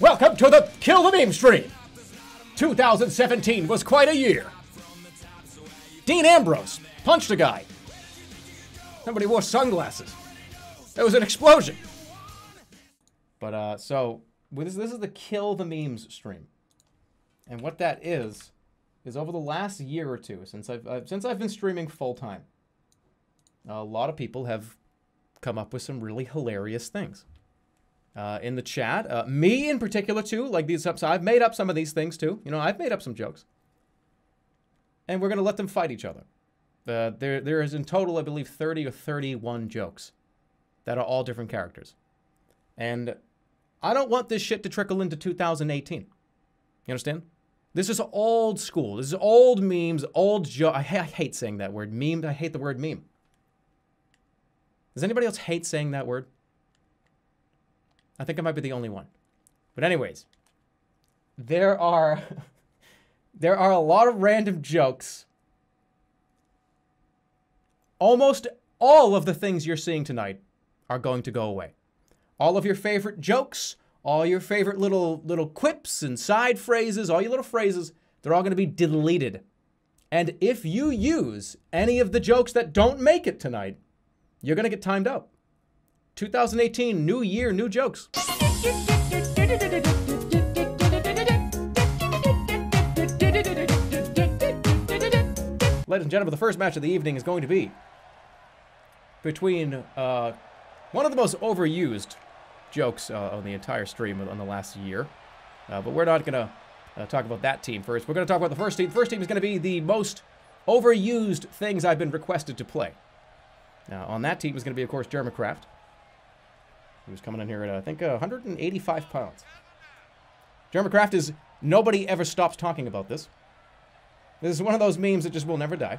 Welcome to the Kill the Meme stream. 2017 was quite a year. Dean Ambrose punched a guy. Somebody wore sunglasses. There was an explosion. But uh, so this this is the Kill the Memes stream, and what that is is over the last year or two since I've uh, since I've been streaming full time. A lot of people have come up with some really hilarious things uh, in the chat. Uh, me in particular too. Like these, so I've made up some of these things too. You know, I've made up some jokes, and we're gonna let them fight each other. Uh, there, there is in total, I believe, 30 or 31 jokes that are all different characters, and I don't want this shit to trickle into 2018. You understand? This is old school. This is old memes, old joke. I, I hate saying that word. Meme. I hate the word meme. Does anybody else hate saying that word? I think I might be the only one. But anyways, there are there are a lot of random jokes. Almost all of the things you're seeing tonight are going to go away. All of your favorite jokes, all your favorite little little quips and side phrases, all your little phrases, they're all going to be deleted. And if you use any of the jokes that don't make it tonight, you're going to get timed out. 2018, new year, new jokes. Ladies and gentlemen, the first match of the evening is going to be between uh, one of the most overused jokes uh, on the entire stream on the last year. Uh, but we're not going to uh, talk about that team first. We're going to talk about the first team. The first team is going to be the most overused things I've been requested to play. Now, on that team is going to be, of course, Jermacraft. He was coming in here at, I think, 185 pounds. Jermacraft is, nobody ever stops talking about this. This is one of those memes that just will never die.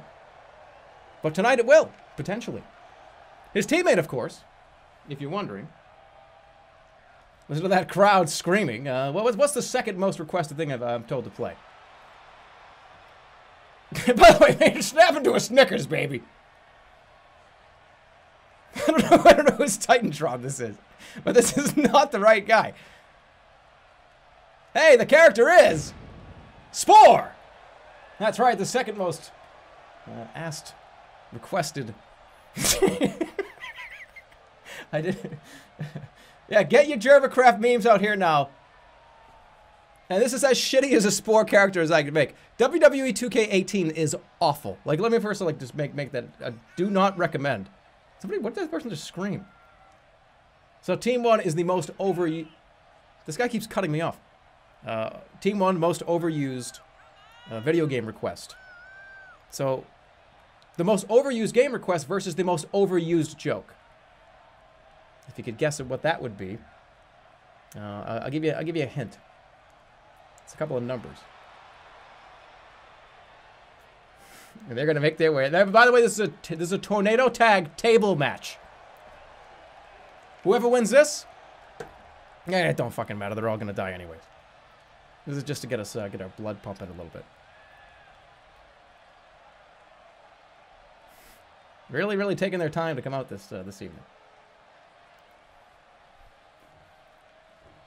But tonight it will, potentially. His teammate, of course, if you're wondering. Listen to that crowd screaming. Uh, what was, what's the second most requested thing i am told to play? By the way, man, snap into a Snickers, baby. I don't know, I don't know whose Titantron this is, but this is not the right guy. Hey, the character is Spore. That's right, the second most uh, asked, requested. I did. yeah, get your Jermacraft memes out here now. And this is as shitty as a Spore character as I could make. WWE 2K18 is awful. Like, let me first like just make make that. Uh, do not recommend. Somebody, what did that person just scream? So Team 1 is the most over... This guy keeps cutting me off. Uh, team 1, most overused uh, video game request. So, the most overused game request versus the most overused joke. If you could guess at what that would be, uh, I'll give you I'll give you a hint. It's a couple of numbers. And they're gonna make their way. By the way, this is a this is a tornado tag table match. Whoever wins this, yeah, it don't fucking matter. They're all gonna die anyways. This is just to get us uh, get our blood pumping a little bit. Really, really taking their time to come out this uh, this evening.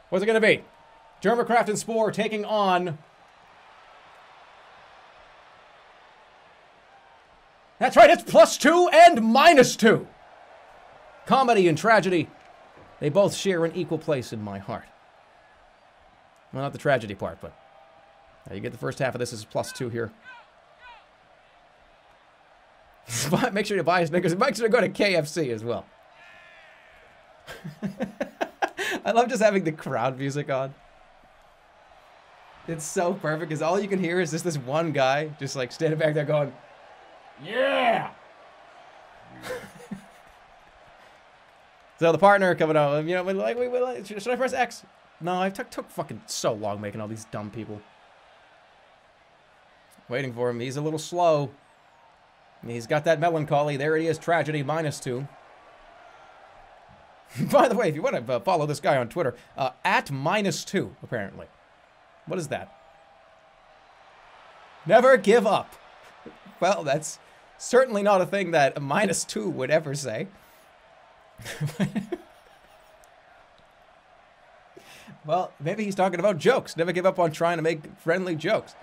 What's it gonna be? Jermacraft and Spore taking on That's right, it's plus two and minus two. Comedy and tragedy, they both share an equal place in my heart. Well, not the tragedy part, but you get the first half of this as plus two here. Make sure you buy Snickers. Make sure to go to KFC as well. I love just having the crowd music on. It's so perfect because all you can hear is just this one guy just like standing back there going, yeah. so the partner coming out, you know, like, wait, wait, wait, should I press X? No, I took took fucking so long making all these dumb people. Waiting for him. He's a little slow. He's got that melancholy. There he is, tragedy minus two. By the way, if you want to uh, follow this guy on Twitter, uh, at minus two, apparently. What is that? Never give up. Well, that's certainly not a thing that a minus two would ever say. well, maybe he's talking about jokes. Never give up on trying to make friendly jokes.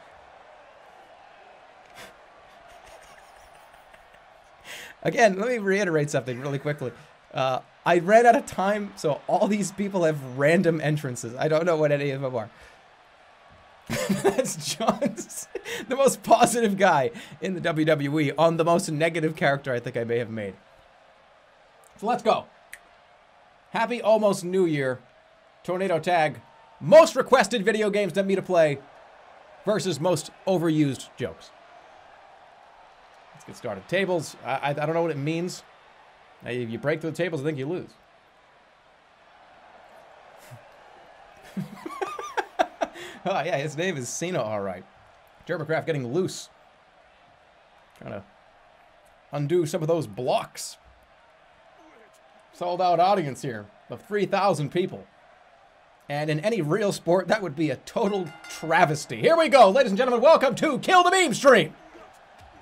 Again, let me reiterate something really quickly. Uh, I ran out of time, so all these people have random entrances. I don't know what any of them are. That's John's, the most positive guy in the WWE on the most negative character I think I may have made. So let's go. Happy almost New Year. Tornado tag. Most requested video games that me to play versus most overused jokes. Let's get started. Tables. I, I, I don't know what it means. If you break through the tables, I think you lose. oh, yeah, his name is Cena, all right. Jermacraft getting loose. Trying to undo some of those blocks. Sold out audience here of 3,000 people. And in any real sport, that would be a total travesty. Here we go, ladies and gentlemen. Welcome to Kill the Meme stream.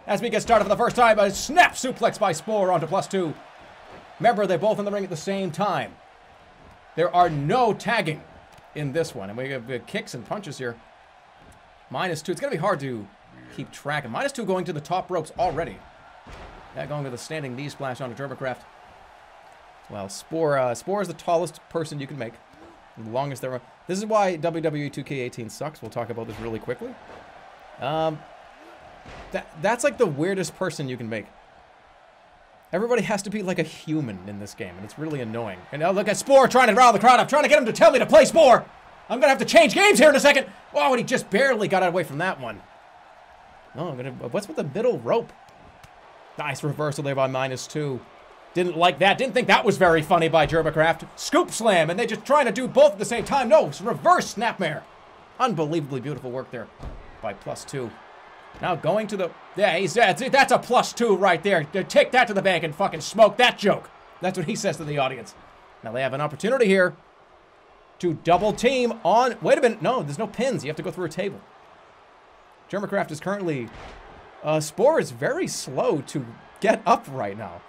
As we get started for the first time, a snap suplex by Spore onto plus two. Remember, they're both in the ring at the same time. There are no tagging in this one. And we have kicks and punches here. Minus two. It's going to be hard to keep track. And minus two going to the top ropes already. That going to the standing knee splash onto Jermacraft. Well, Spore, uh, Spore is the tallest person you can make. The longest there. This is why WWE 2K18 sucks. We'll talk about this really quickly. Um, that, that's like the weirdest person you can make. Everybody has to be like a human in this game, and it's really annoying. And now look at Spore trying to rile the crowd. I'm trying to get him to tell me to play Spore. I'm to have to change games here in a second. Oh, and he just barely got away from that one. No, I'm gonna, what's with the middle rope? Nice reversal there by minus two. Didn't like that. Didn't think that was very funny by Jermacraft. Scoop slam, and they just trying to do both at the same time. No, it's reverse snapmare. Unbelievably beautiful work there by plus two. Now going to the... Yeah, he's that's, a plus two right there. Take that to the bank and fucking smoke that joke. That's what he says to the audience. Now they have an opportunity here to double team on... Wait a minute. No, there's no pins. You have to go through a table. Jermacraft is currently... Uh, Spore is very slow to get up right now.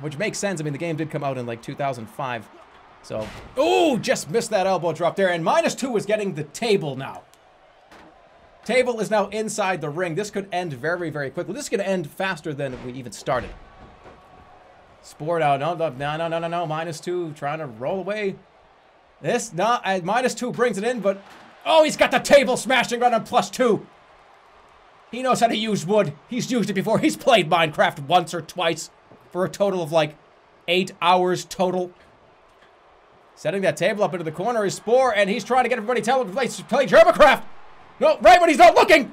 Which makes sense. I mean, the game did come out in like 2005. So, oh, just missed that elbow drop there. And minus two is getting the table now. Table is now inside the ring. This could end very, very quickly. This could end faster than we even started. Sport out. No, no, no, no, no, no. Minus two, trying to roll away. This, no, uh, minus two brings it in, but... Oh, he's got the table smashing right on plus two. He knows how to use wood. He's used it before. He's played Minecraft once or twice for a total of like eight hours total. Setting that table up into the corner is Spore, and he's trying to get everybody to to play, play Jermacraft. No, right when he's not looking!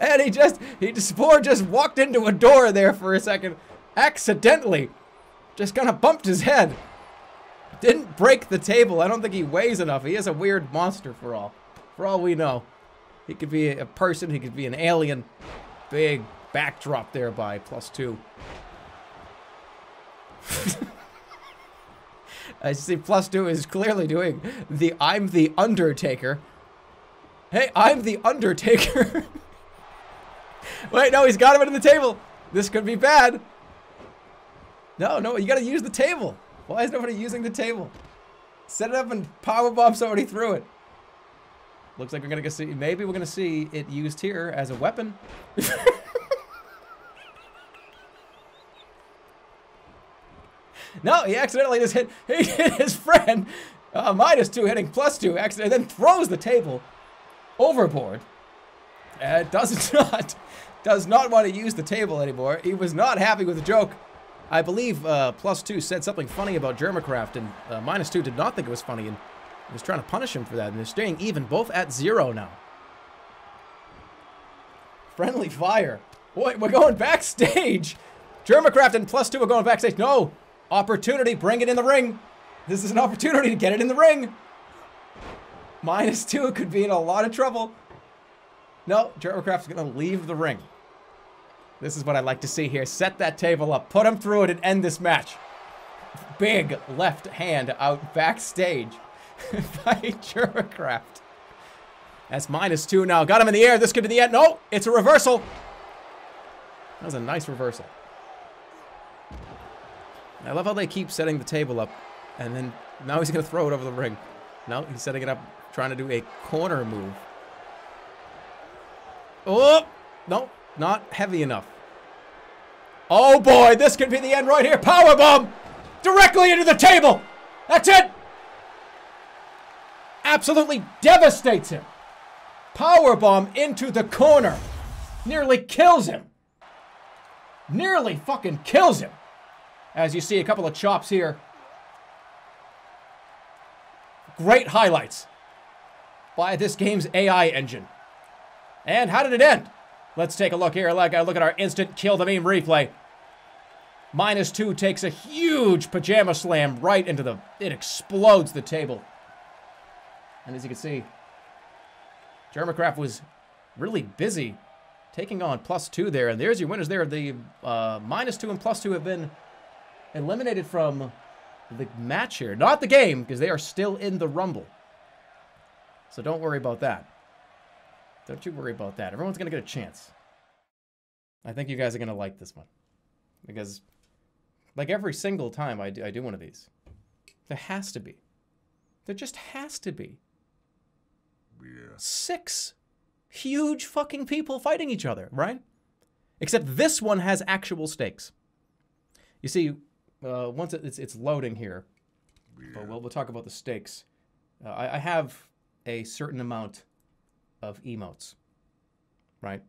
and he just, he just, Spore just walked into a door there for a second, accidentally. Just kind of bumped his head. Didn't break the table. I don't think he weighs enough. He is a weird monster for all, for all we know. He could be a person, he could be an alien. Big backdrop there by plus two. I see plus two is clearly doing the I'm the Undertaker. Hey, I'm the Undertaker. Wait, no, he's got him into the table. This could be bad. No, no, you gotta use the table. Why is nobody using the table? Set it up and powerbomb somebody through it. Looks like we're gonna see, maybe we're gonna see it used here as a weapon. No, he accidentally just hit, he hit his friend. Uh, minus two, hitting plus two, accident, and then throws the table overboard. Uh, does not, does not want to use the table anymore. He was not happy with the joke. I believe uh, plus two said something funny about Jermacraft, and uh, minus two did not think it was funny, and was trying to punish him for that. And they're staying even, both at zero now. Friendly fire. Boy, we're going backstage. Jermacraft and plus two are going backstage. No, Opportunity, bring it in the ring. This is an opportunity to get it in the ring. Minus two could be in a lot of trouble. No, going to leave the ring. This is what I like to see here. Set that table up, put him through it, and end this match. Big left hand out backstage by Jermacraft. That's minus two now. Got him in the air. This could be the end. No, it's a reversal. That was a nice reversal. I love how they keep setting the table up, and then now he's going to throw it over the ring. No, he's setting it up, trying to do a corner move. Oh! No, not heavy enough. Oh boy, this could be the end right here. Power bomb! Directly into the table! That's it! Absolutely devastates him. Power bomb into the corner. Nearly kills him. Nearly fucking kills him. As you see a couple of chops here. Great highlights by this game's AI engine. And how did it end? Let's take a look here. Like I look at our instant kill the meme replay. Minus two takes a huge pajama slam right into the. It explodes the table. And as you can see, Jermacraft was really busy taking on plus two there. And there's your winners there. The uh, minus two and plus two have been eliminated from the match here. Not the game, because they are still in the Rumble. So don't worry about that. Don't you worry about that. Everyone's going to get a chance. I think you guys are going to like this one. Because, like every single time I do, I do one of these, there has to be. There just has to be. Yeah. Six huge fucking people fighting each other, right? Except this one has actual stakes. You see, uh, once it's, it's loading here, yeah. but we'll, we'll talk about the stakes. Uh, I, I have a certain amount of emotes, right?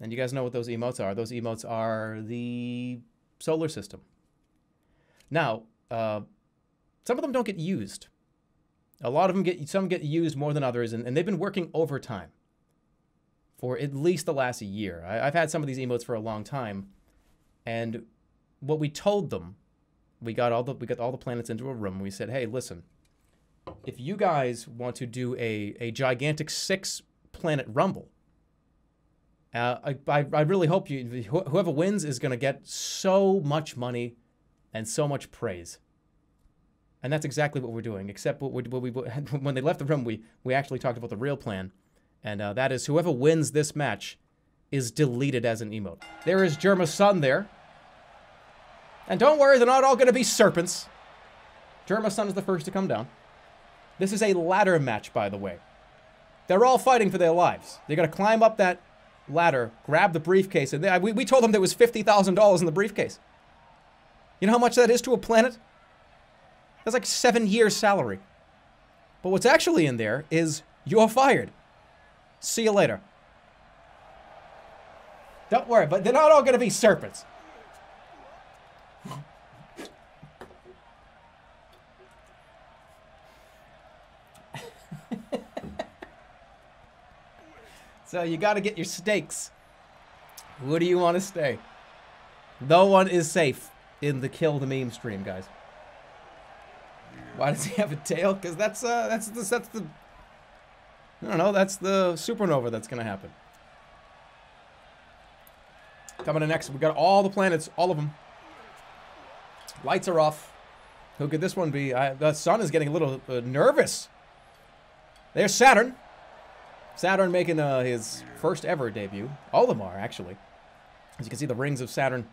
And you guys know what those emotes are. Those emotes are the solar system. Now, uh, some of them don't get used. A lot of them get, some get used more than others, and, and they've been working overtime for at least the last year. I, I've had some of these emotes for a long time, and what we told them, we got all the we got all the planets into a room. We said, "Hey, listen, if you guys want to do a, a gigantic six planet rumble, uh, I, I, I, really hope you whoever wins is going to get so much money and so much praise. And that's exactly what we're doing. Except what we, what we when they left the room, we we actually talked about the real plan, and uh, that is whoever wins this match is deleted as an emote. There is Jerma's son there. And don't worry, they're not all going to be serpents. Jerma's son is the first to come down. This is a ladder match, by the way. They're all fighting for their lives. They got to climb up that ladder, grab the briefcase, and they, we, we told them there was $50,000 in the briefcase. You know how much that is to a planet? That's like seven years' salary. But what's actually in there is you're fired. See you later. Don't worry, but they're not all going to be serpents. So you got to get your stakes. Where do you want to stay? No one is safe in the kill the meme stream, guys. Why does he have a tail? Because that's uh that's the that's the I don't know. That's the supernova that's gonna happen. Coming in next, we got all the planets, all of them. Lights are off. Who could this one be? I, the sun is getting a little uh, nervous. There's Saturn. Saturn making uh, his first ever debut. All of them are, actually. As you can see, the rings of Saturn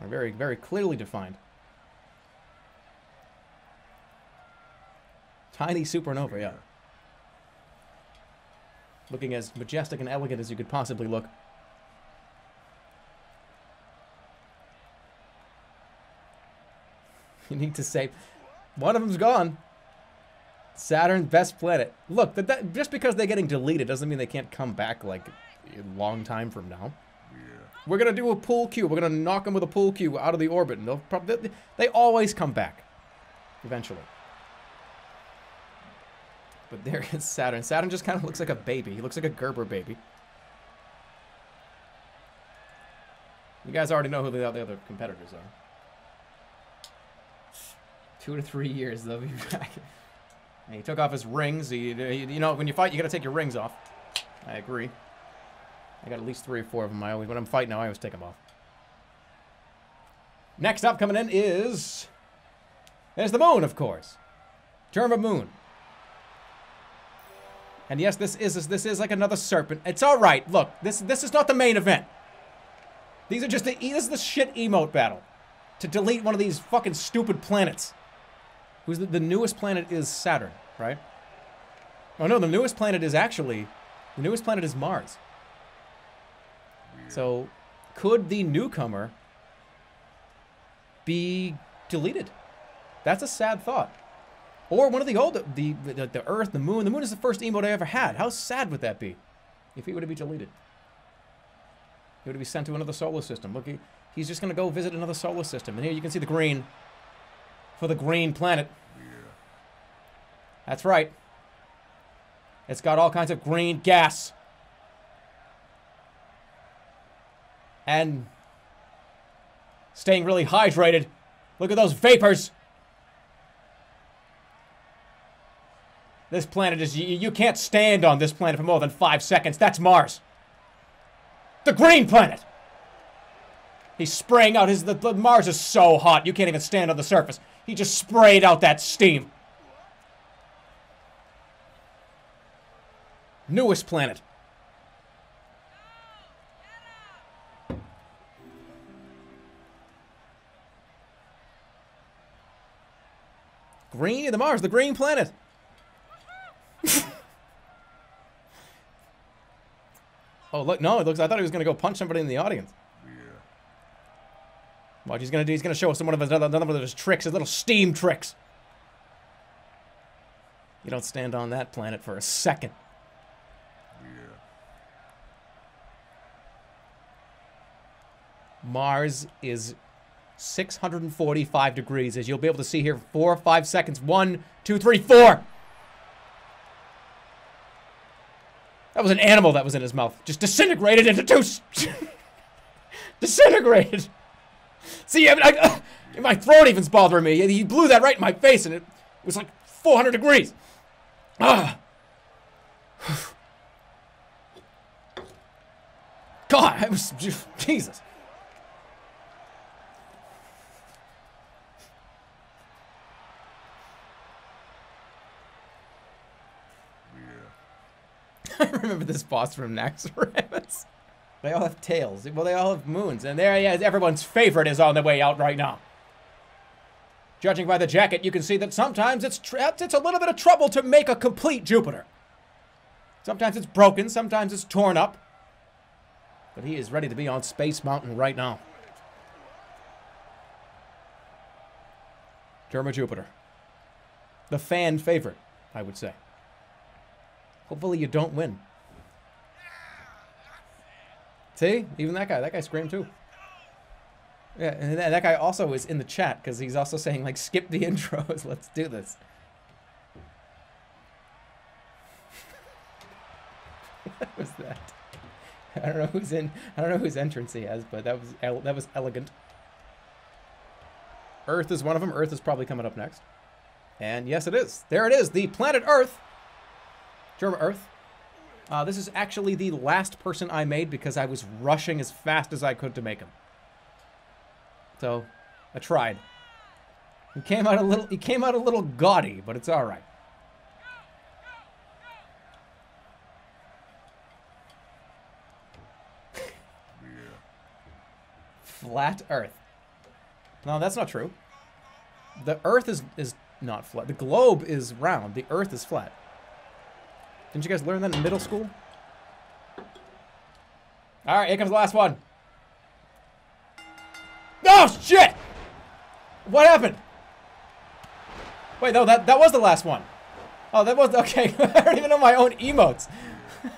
are very, very clearly defined. Tiny supernova, yeah. Looking as majestic and elegant as you could possibly look. You need to say, one of them's gone. Saturn, best planet. Look, that, that, just because they're getting deleted doesn't mean they can't come back like a long time from now. Yeah. We're gonna do a pool cue. We're gonna knock them with a pool cue out of the orbit, and they'll probably they always come back, eventually. But there is Saturn. Saturn just kind of looks like a baby. He looks like a Gerber baby. You guys already know who the, the other competitors are. Two to three years, they'll be back. And he took off his rings. He, you know, when you fight, you got to take your rings off. I agree. I got at least three or four of them. I always, when I'm fighting now, I always take them off. Next up coming in is... There's the moon, of course. Term of Moon. And yes, this is this is like another serpent. It's all right. Look, this this is not the main event. These are just the this is the shit emote battle. to delete one of these fucking stupid planets. Who's the, the newest planet is Saturn, right? Oh no, the newest planet is actually, the newest planet is Mars. So, could the newcomer be deleted? That's a sad thought. Or one of the old, the, the, the Earth, the Moon. The Moon is the first emote I ever had. How sad would that be if he were to be deleted? He would be sent to another solar system. Look, he, he's just going to go visit another solar system. And here you can see the green for the green planet. That's right. It's got all kinds of green gas. And staying really hydrated. Look at those vapors. This planet is, you, you can't stand on this planet for more than five seconds. That's Mars. The green planet. He's spraying out his, the, the Mars is so hot, you can't even stand on the surface. He just sprayed out that steam. Newest planet. Green, the Mars, the green planet. oh, look, no, it looks, I thought he was going to go punch somebody in the audience. What he's to do, he's to show us one of his, another one of his tricks, his little steam tricks. You don't stand on that planet for a second. Mars is 645 degrees, as you'll be able to see here. Four or five seconds. One, two, three, four. That was an animal that was in his mouth. Just disintegrated into two. disintegrated. See, I, I, uh, my throat even's bothering me. He blew that right in my face, and it was like 400 degrees. Ah. God, I was Jesus. I remember this boss from Naxxramas. They all have tails. Well, they all have moons. And there he is. Everyone's favorite is on the way out right now. Judging by the jacket, you can see that sometimes it's, it's a little bit of trouble to make a complete Jupiter. Sometimes it's broken, sometimes it's torn up. But he is ready to be on Space Mountain right now. Jerma Jupiter. The fan favorite, I would say. Hopefully you don't win. See? Even that guy. That guy screamed too. Yeah, and that guy also is in the chat because he's also saying, like, skip the intros. Let's do this. what was that? I don't know who's in. I don't know whose entrance he has, but that was that was elegant. Earth is one of them. Earth is probably coming up next. And yes, it is. There it is. The planet Earth Jerma Earth. Uh, this is actually the last person I made because I was rushing as fast as I could to make him. So, I tried. He came out a little. He came out a little gaudy, but it's all right. Flat Earth. No, that's not true. The Earth is is not flat. The globe is round. The Earth is flat. Didn't you guys learn that in middle school? Alright, here comes the last one. Oh, shit! What happened? Wait, no, that, that was the last one. Oh, that was, okay. I don't even know my own emotes.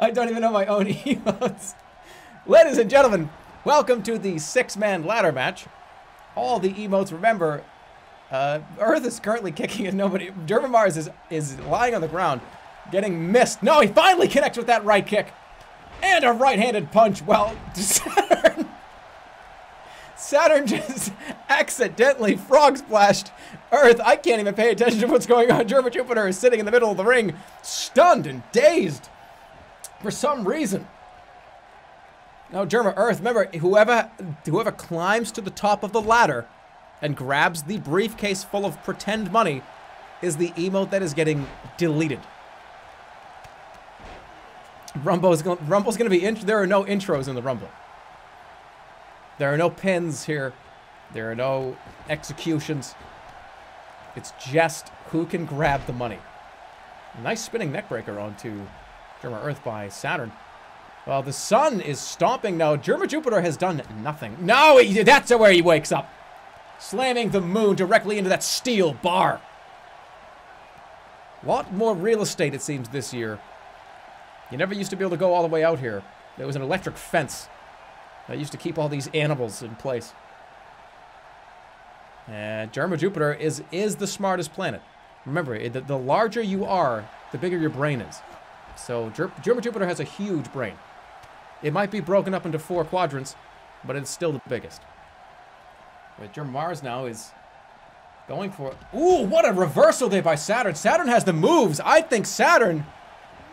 I don't even know my own emotes. Ladies and gentlemen, welcome to the six-man ladder match. All the emotes, remember, uh, Earth is currently kicking and nobody. Jerma Mars is, is lying on the ground, getting missed. No, he finally connects with that right kick. And a right-handed punch. Well, Saturn. Saturn just accidentally frog splashed Earth. I can't even pay attention to what's going on. Jerma Jupiter is sitting in the middle of the ring, stunned and dazed for some reason. Now, Jerma Earth, remember, whoever whoever climbs to the top of the ladder and grabs the briefcase full of pretend money is the emote that is getting deleted. Rumble's going Rumble's going to be in, there are no intros in the Rumble. There are no pins here. There are no executions. It's just who can grab the money. Nice spinning neckbreaker onto Jerma Earth by Saturn. Well, the sun is stomping now. Jerma Jupiter has done nothing. No, he, that's where he wakes up. Slamming the moon directly into that steel bar. A lot more real estate, it seems, this year. You never used to be able to go all the way out here. There was an electric fence that used to keep all these animals in place. And Jerma Jupiter is, is the smartest planet. Remember, the, the larger you are, the bigger your brain is. So Jerma Jupiter has a huge brain. It might be broken up into four quadrants, but it's still the biggest. But Jerma Mars now is going for... Ooh, what a reversal there by Saturn. Saturn has the moves. I think Saturn...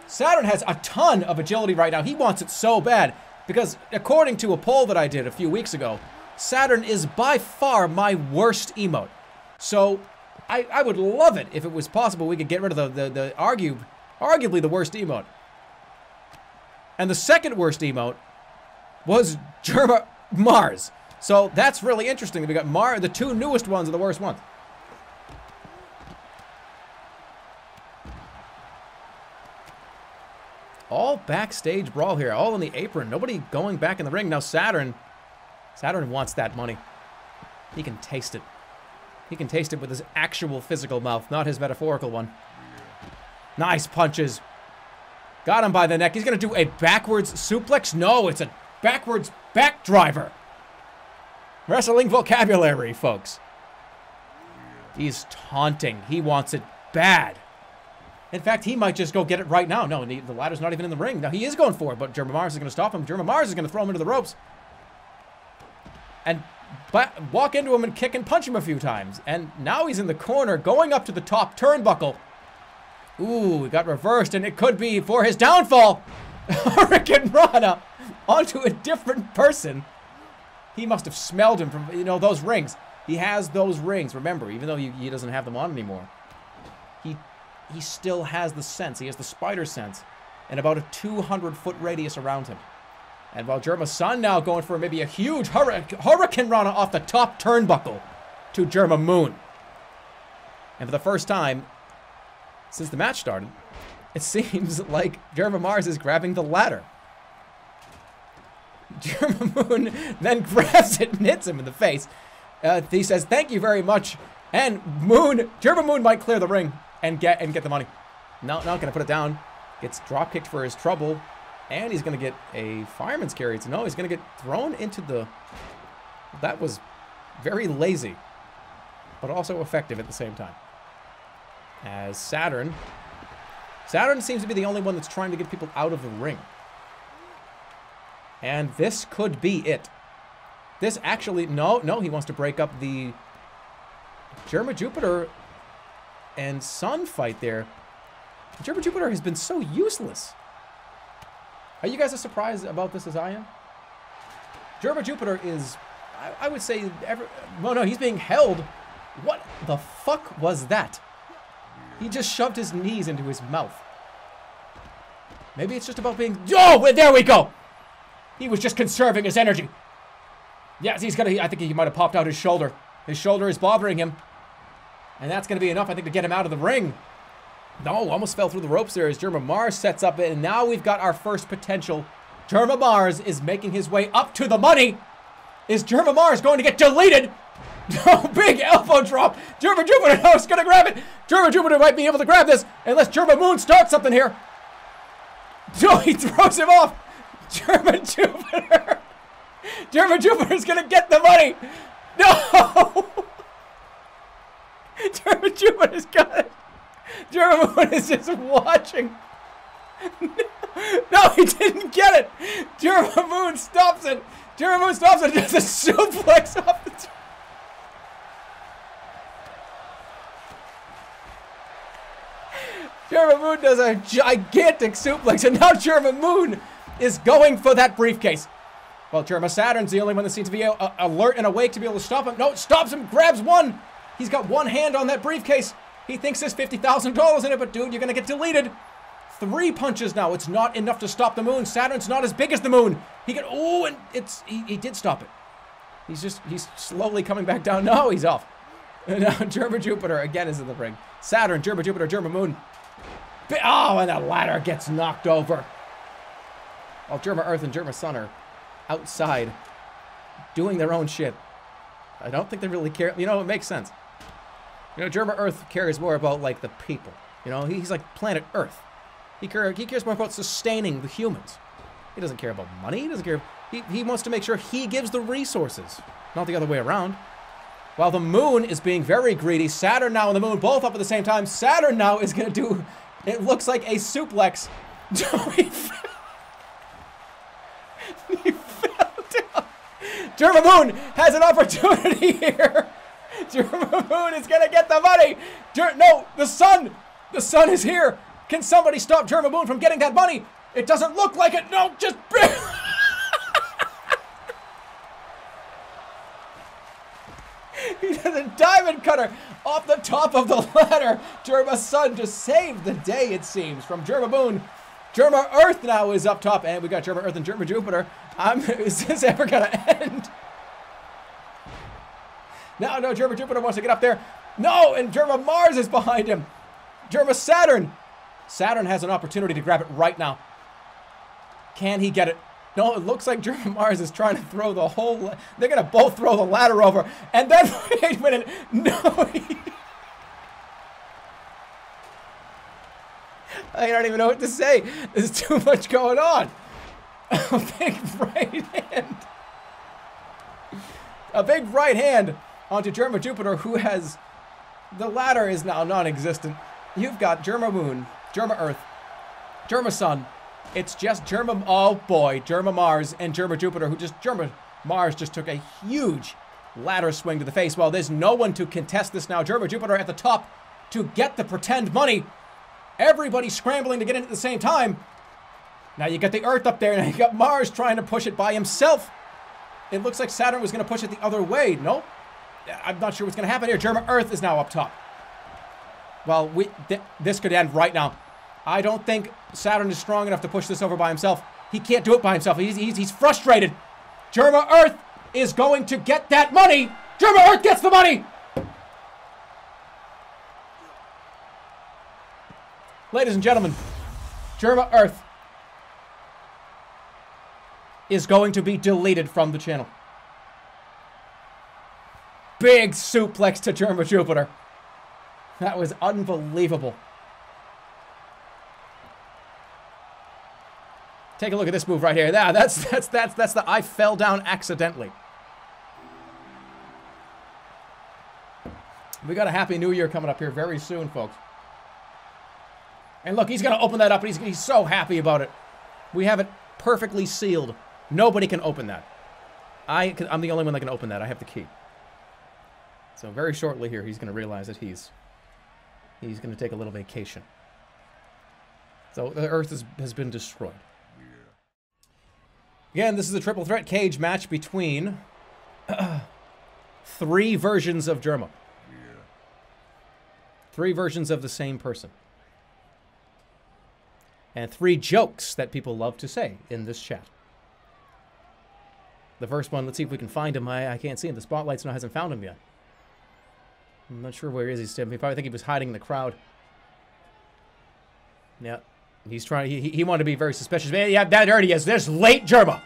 Saturn has a ton of agility right now. He wants it so bad. Because according to a poll that I did a few weeks ago, Saturn is by far my worst emote. So I, I would love it if it was possible we could get rid of the, the, the argue, arguably the worst emote. And the second worst emote was Jerma Mars. So that's really interesting. We got Mar the two newest ones are the worst ones. All backstage brawl here, all in the apron. Nobody going back in the ring. Now Saturn, Saturn wants that money. He can taste it. He can taste it with his actual physical mouth, not his metaphorical one. Nice punches. Got him by the neck. He's going to do a backwards suplex. No, it's a backwards back driver. Wrestling vocabulary, folks. He's taunting. He wants it bad. In fact, he might just go get it right now. No, the ladder's not even in the ring. Now, he is going for it, but Jerma Mars is going to stop him. Jerma Mars is going to throw him into the ropes. And walk into him and kick and punch him a few times. And now he's in the corner, going up to the top turnbuckle. Ooh, he got reversed, and it could be for his downfall. Hurricanrana onto a different person. He must have smelled him from, you know, those rings. He has those rings. Remember, even though he, he doesn't have them on anymore, he he still has the sense. He has the spider sense, and about a 200 foot radius around him. And while Jerma's son now going for maybe a huge hurricanrana off the top turnbuckle to Jerma Moon. And for the first time since the match started, it seems like Jerma Mars is grabbing the ladder. Jerma Moon then grabs it and hits him in the face. Uh, he says, thank you very much. And Moon, Jerma Moon might clear the ring and get and get the money. No, not gonna put it down. Gets drop kicked for his trouble. And he's going to get a fireman's carry. So no, he's going to get thrown into the... That was very lazy, but also effective at the same time. As Saturn... Saturn seems to be the only one that's trying to get people out of the ring. And this could be it. This actually... No, no, he wants to break up the... Jerma Jupiter and Sun fight there. Jerma Jupiter has been so useless. Are you guys as surprised about this as I am? Jerma Jupiter is, I, I would say, ever, well, no, he's being held. What the fuck was that? He just shoved his knees into his mouth. Maybe it's just about being, oh, there we go. He was just conserving his energy. Yes, he's gonna, I think he might have popped out his shoulder. His shoulder is bothering him. And that's gonna be enough, I think, to get him out of the ring. No, almost fell through the ropes there as Jerma Mars sets up it, and now we've got our first potential. Jerma Mars is making his way up to the money. Is Jerma Mars going to get deleted? No, big elbow drop. Jerma Jupiter, no, it's going to grab it. Jerma Jupiter might be able to grab this unless Jerma Moon starts something here. No, he throws him off. Jerma Jupiter. Jerma Jupiter's to get the money. No. Jerma Jupiter's got it. Jerma Moon is just watching. no, he didn't get it. Jerma Moon stops it. Jerma Moon stops it. Does a suplex off the. T- Jerma Moon does a gigantic suplex, and now Jerma Moon is going for that briefcase. Well, Jerma Saturn's the only one that seems to be alert and awake to be able to stop him. No, stops him, grabs one. He's got one hand on that briefcase. He thinks there's $50,000 in it, but dude, you're going to get deleted. Three punches now. It's not enough to stop the moon. Saturn's not as big as the moon. He can, oh, and it's, he, he did stop it. He's just, he's slowly coming back down. No, he's off. Now Jerma Jupiter again is in the ring. Saturn, Jerma Jupiter, Jerma Moon. Oh, and the ladder gets knocked over. While Jerma Earth and Jerma Sun are outside doing their own shit. I don't think they really care. You know, it makes sense. You know, Jerma Earth cares more about, like, the people. You know, he's like planet Earth. He, care, he cares more about sustaining the humans. He doesn't care about money. He doesn't care. He, he wants to make sure he gives the resources, not the other way around. While the moon is being very greedy, Saturn now and the moon both up at the same time. Saturn now is going to do, it looks like a suplex. he fell. Jerma Moon has an opportunity here. Jerma Moon is going to get the money. Ger no, the sun. The sun is here. Can somebody stop Jerma Moon from getting that money? It doesn't look like it. No, just... he does a diamond cutter off the top of the ladder. Jerma Sun just saved the day, it seems, from Jerma Moon. Jerma Earth now is up top, and we got Jerma Earth and Jerma Jupiter. I'm, um, is this ever gonna end? No, no, Jerma Jupiter wants to get up there. No, and Jerma Mars is behind him. Jerma Saturn. Saturn has an opportunity to grab it right now. Can he get it? No, it looks like Jerma Mars is trying to throw the whole... They're going to both throw the ladder over. And then, wait a minute. No, he, I don't even know what to say. There's too much going on. A big right hand. A big right hand onto Jerma Jupiter, who has... The ladder is now non-existent. You've got Jerma Moon, Jerma Earth, Jerma Sun, it's just Jerma, oh boy, Jerma Mars and Jerma Jupiter, who just, Jerma Mars just took a huge ladder swing to the face. Well, there's no one to contest this now. Jerma Jupiter at the top to get the pretend money. Everybody scrambling to get in at the same time. Now you got the Earth up there, and you got Mars trying to push it by himself. It looks like Saturn was going to push it the other way. Nope. I'm not sure what's going to happen here. Jerma Earth is now up top. Well, we th this could end right now. I don't think Saturn is strong enough to push this over by himself. He can't do it by himself. He's, he's, he's frustrated. Jerma Earth is going to get that money. Jerma Earth gets the money. Ladies and gentlemen, Jerma Earth is going to be deleted from the channel. Big suplex to Jerma Jupiter. That was unbelievable. Take a look at this move right here. Yeah, that's that's that's that's the I fell down accidentally. We got a happy new year coming up here very soon, folks. And look, he's going to open that up, and he's, he's so happy about it. We have it perfectly sealed. Nobody can open that. I, I'm the only one that can open that. I have the key. So very shortly here, he's going to realize that he's he's going to take a little vacation. So the Earth has, has been destroyed. Again, this is a triple threat cage match between uh, three versions of Jerma. Yeah. Three versions of the same person. And three jokes that people love to say in this chat. The first one, let's see if we can find him. I, I can't see him. The spotlight now hasn't found him yet. I'm not sure where is he is. He's still. He probably think he was hiding in the crowd. Yeah, He's trying. He, he wanted to be very suspicious. Man, yeah, that already is. There's late Jerma.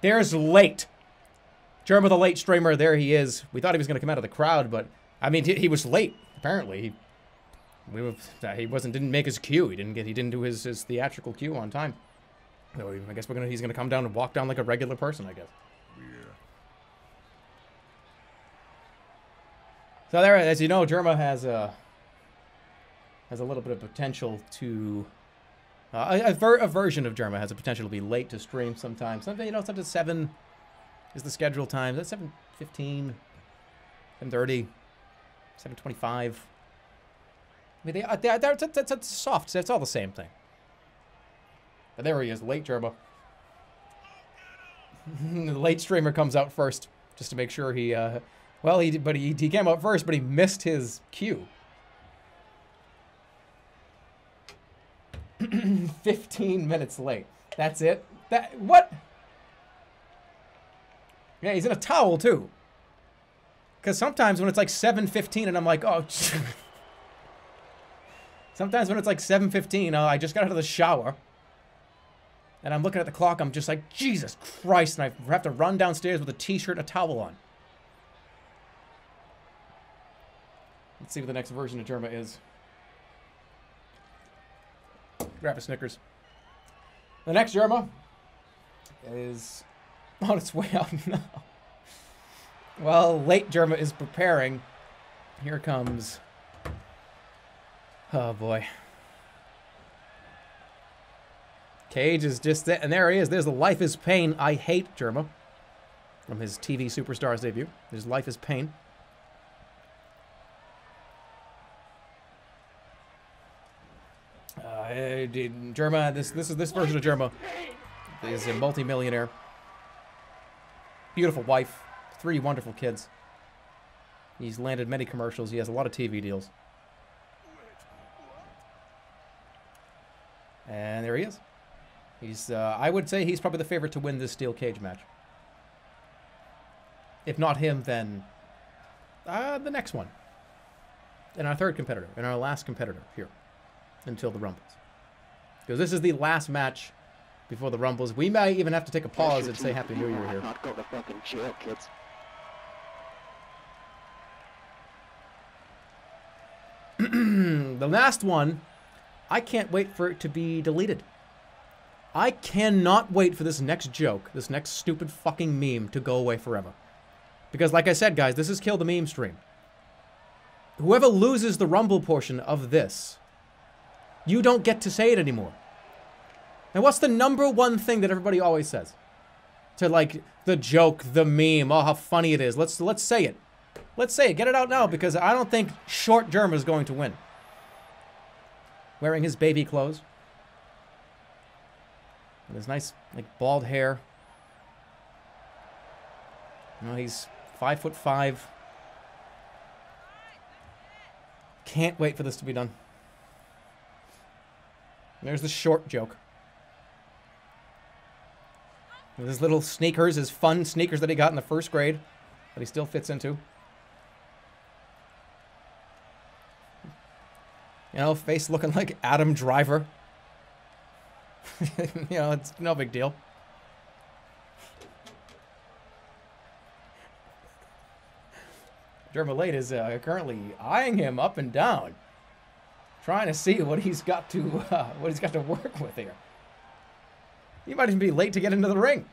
There's late. Jerma, the late streamer. There he is. We thought he was going to come out of the crowd, but I mean, he, he was late. Apparently, he we were, he wasn't didn't make his cue. He didn't get. He didn't do his, his theatrical cue on time. So I guess we're gonna. He's gonna come down and walk down like a regular person. I guess. Yeah. So there, as you know, Jerma has a. Uh, has a little bit of potential to... Uh, a, a, ver a, version of Jerma has a potential to be late to stream sometimes. Sometimes, you know, sometimes 7 is the schedule time. That's 7.15, 7.30, 7.25. I mean, they, uh, they, they're, that's, that's soft. It's all the same thing. But there he is, late Jerma. the late streamer comes out first, just to make sure he, uh, well, he, but he, he came out first, but he missed his cue. 15 minutes late. That's it? That What? Yeah, he's in a towel too. Because sometimes when it's like 7.15 and I'm like, oh... sometimes when it's like 7.15, uh, I just got out of the shower. And I'm looking at the clock, I'm just like, Jesus Christ, and I have to run downstairs with a t-shirt and a towel on. Let's see what the next version of Jerma is. Grab a Snickers. The next Jerma is on its way out now. Well, late Jerma is preparing. Here comes. Oh boy. Cage is just there, and there he is. There's the Life is Pain. I hate Jerma from his TV Superstars debut. His Life is Pain. Uh, Jerma, this this is this version of Jerma is a multimillionaire, beautiful wife, three wonderful kids. He's landed many commercials. He has a lot of TV deals. And there he is. He's, uh, I would say he's probably the favorite to win this steel cage match. If not him, then uh, the next one. And our third competitor, and our last competitor here until the Rumbles. Because this is the last match before the Rumbles. We may even have to take a pause and say Happy New Year here. Not go to fucking jail, kids. the last one, I can't wait for it to be deleted. I cannot wait for this next joke, this next stupid fucking meme to go away forever. Because like I said, guys, this is Kill the Meme stream. Whoever loses the Rumble portion of this, you don't get to say it anymore. And what's the number one thing that everybody always says? To like the joke, the meme, oh how funny it is. Let's let's say it. Let's say it. Get it out now because I don't think Short Jerma is going to win. Wearing his baby clothes. With his nice like bald hair. You know, he's five foot five. Can't wait for this to be done. There's the short joke. His little sneakers, his fun sneakers that he got in the first grade, that he still fits into. You know, face looking like Adam Driver. you know, it's no big deal. Jerma Late is uh, currently eyeing him up and down, trying to see what he's got to uh, what he's got to work with here. He might even be late to get into the ring.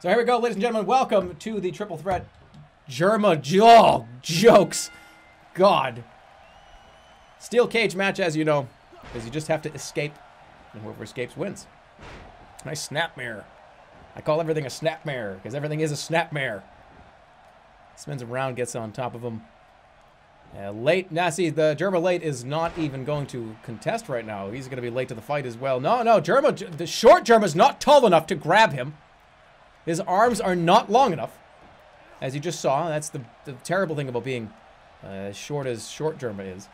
So here we go, ladies and gentlemen. Welcome to the Triple Threat Jerma oh, jokes. God. Steel cage match, as you know, because you just have to escape, and whoever escapes wins. Nice snap mirror. I call everything a snap mirror, because everything is a snap mirror. Spins around, gets on top of him. Uh, late, now see, the Jerma late is not even going to contest right now. He's going to be late to the fight as well. No, no, Jerma, the short Jerma is not tall enough to grab him. His arms are not long enough. As you just saw, that's the, the terrible thing about being uh, as short as short Jerma is.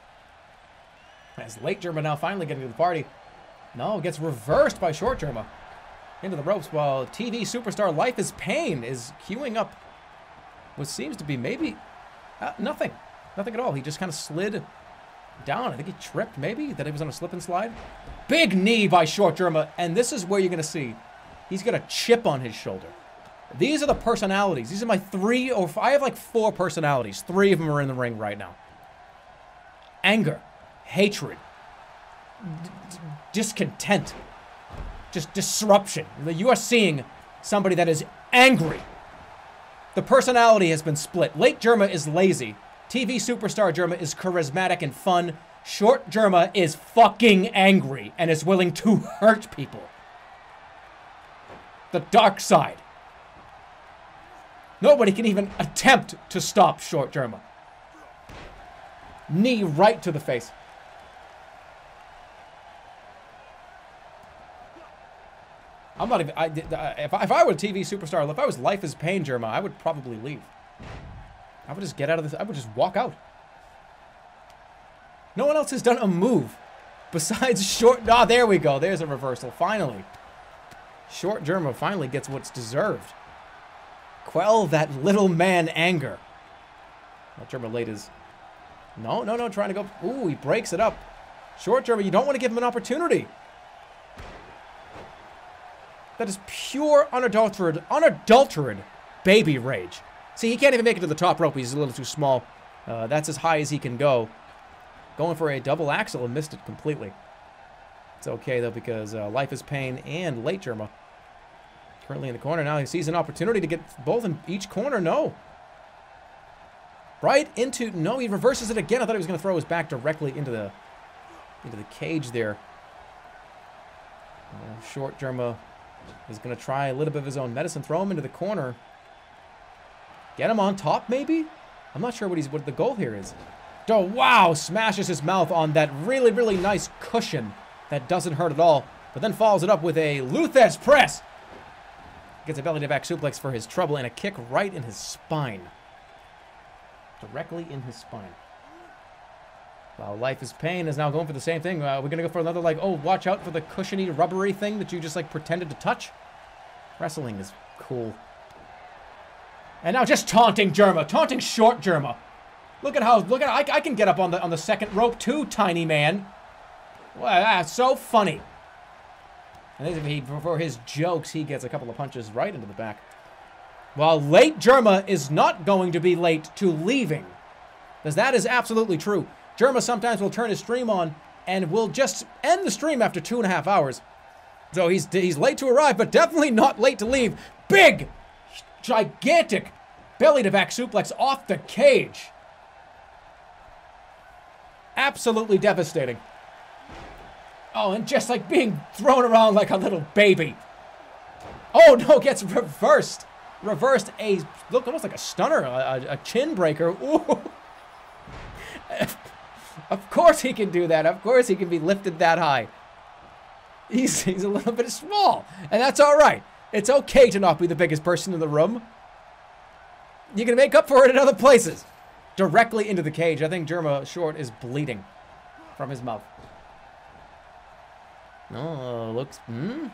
As late Jerma now finally getting to the party. No, gets reversed by short Jerma. Into the ropes while TV superstar Life is Pain is queuing up what seems to be maybe uh, nothing. Nothing at all. He just kind of slid down. I think he tripped, maybe, that he was on a slip and slide. Big knee by Short Jerma, and this is where you're going to see he's got a chip on his shoulder. These are the personalities. These are my three, or I have like four personalities. Three of them are in the ring right now. Anger, hatred, discontent, just disruption. You are seeing somebody that is angry. The personality has been split. Late Jerma is lazy. TV superstar Jerma is charismatic and fun. Short Jerma is fucking angry and is willing to hurt people. The dark side. Nobody can even attempt to stop Short Jerma. Knee right to the face. I'm not even. I, if, I, if I were a TV superstar, if I was Life is Pain Jerma, I would probably leave. I would just get out of this. I would just walk out. No one else has done a move besides short. Ah, oh, there we go. There's a reversal. Finally. Short Jerma finally gets what's deserved. Quell that little man anger. Well, Jerma late is... No, no, no, trying to go... Ooh, he breaks it up. Short Jerma, you don't want to give him an opportunity. That is pure, unadulterated, unadulterated baby rage. See, he can't even make it to the top rope. He's a little too small. Uh, that's as high as he can go. Going for a double axel and missed it completely. It's okay, though, because uh, Life is Pain and Late Jerma currently in the corner. Now he sees an opportunity to get both in each corner. No. Right into... No, he reverses it again. I thought he was going to throw his back directly into the into the cage there. Uh, short Jerma is going to try a little bit of his own medicine. Throw him into the corner. Get him on top, maybe? I'm not sure what he's what the goal here is. Oh, wow! Smashes his mouth on that really, really nice cushion that doesn't hurt at all. But then follows it up with a Lou Thesz press. Gets a belly to back suplex for his trouble and a kick right in his spine. Directly in his spine. Wow, Life is Pain is now going for the same thing. Uh, we're going to go for another, like, oh, watch out for the cushiony, rubbery thing that you just, like, pretended to touch. Wrestling is cool. And now just taunting Jerma. Taunting short Jerma. Look at how, look at, I, I can get up on the, on the second rope too, tiny man. Well, that's so funny. And he, for his jokes, he gets a couple of punches right into the back. While late Jerma is not going to be late to leaving. Because that is absolutely true. Jerma sometimes will turn his stream on and will just end the stream after two and a half hours. So he's, he's late to arrive, but definitely not late to leave. Big, gigantic belly to back suplex off the cage. Absolutely devastating. Oh, and just like being thrown around like a little baby. Oh no, gets reversed. Reversed a, look, almost like a stunner, a, a chin breaker. Ooh. Of course he can do that. Of course he can be lifted that high. He's, he's a little bit small, and that's all right. It's okay to not be the biggest person in the room. You can make up for it in other places. Directly into the cage. I think Jerma Short is bleeding from his mouth. Oh, looks... Hmm?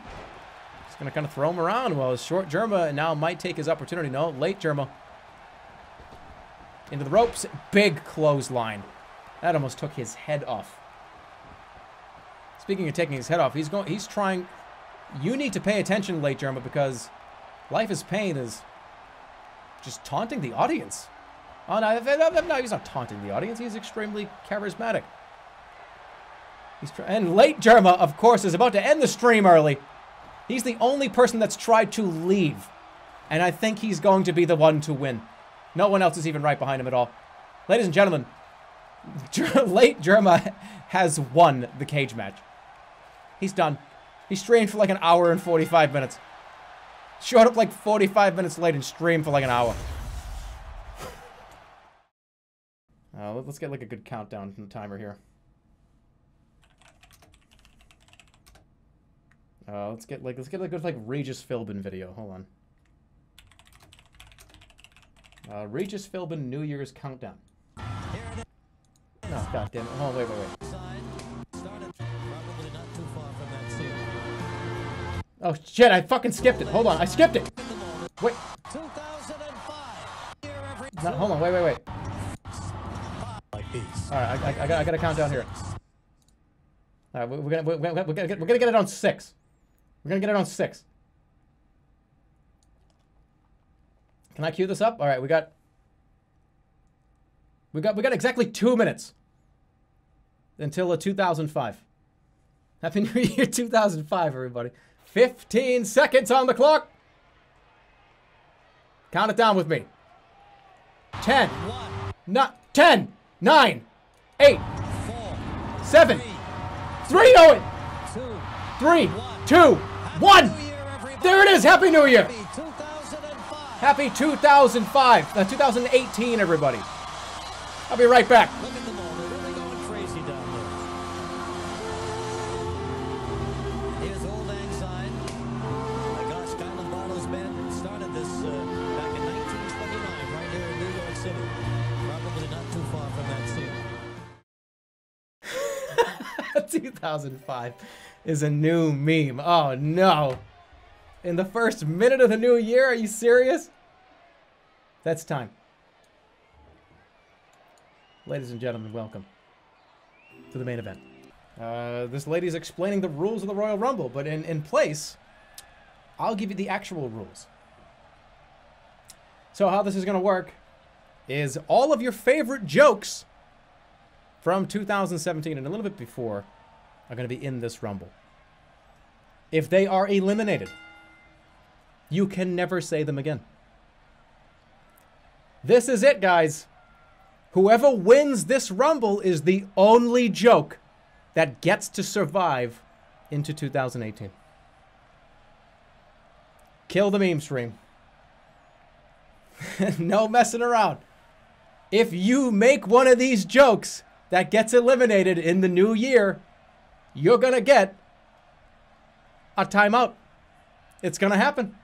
Just going to kind of throw him around. Well, Short Jerma now might take his opportunity. No, late Jerma. Into the ropes. Big clothesline. That almost took his head off. Speaking of taking his head off, he's going. He's trying. You need to pay attention, late Jerma, because Life is Pain is just taunting the audience. Oh no, no, he's not taunting the audience. He's extremely charismatic. He's and late Jerma, of course, is about to end the stream early. He's the only person that's tried to leave. And I think he's going to be the one to win. No one else is even right behind him at all. Ladies and gentlemen, late Jerma has won the cage match. He's done. He streamed for like an hour and 45 minutes. Showed up like 45 minutes late and streamed for like an hour. Uh, let's get like a good countdown from the timer here. Uh, let's get like let's get like a good like Regis Philbin video. Hold on. Uh, Regis Philbin New Year's countdown. God damn it. Wait, wait, wait. Oh shit, I fucking skipped it. Hold on, I skipped it. Wait. No, hold on, wait, wait, wait. Alright, I, I, I, got, I got a countdown here. Alright, we're gonna, we're, gonna, we're, gonna get, we're gonna get it on six. We're gonna get it on six. Can I cue this up? Alright, we got... We got, we got exactly two minutes until 2005. Happy New Year 2005, everybody. 15 seconds on the clock. Count it down with me. 10, not 10, 9, 8, 7, 3, no it. 3, 2, 1. There it is. Happy New Year. Happy 2005. Uh, 2018, everybody. I'll be right back. 2005 is a new meme. Oh no. In the first minute of the new year, are you serious? That's time. Ladies and gentlemen, welcome to the main event. Uh, this lady's explaining the rules of the Royal Rumble, but in, in place, I'll give you the actual rules. So how this is going to work is all of your favorite jokes from 2017 and a little bit before are going to be in this Rumble. If they are eliminated, you can never say them again. This is it, guys. Whoever wins this Rumble is the only joke that gets to survive into 2018. Kill the meme stream. no messing around. If you make one of these jokes that gets eliminated in the new year, you're going to get a timeout. It's going to happen.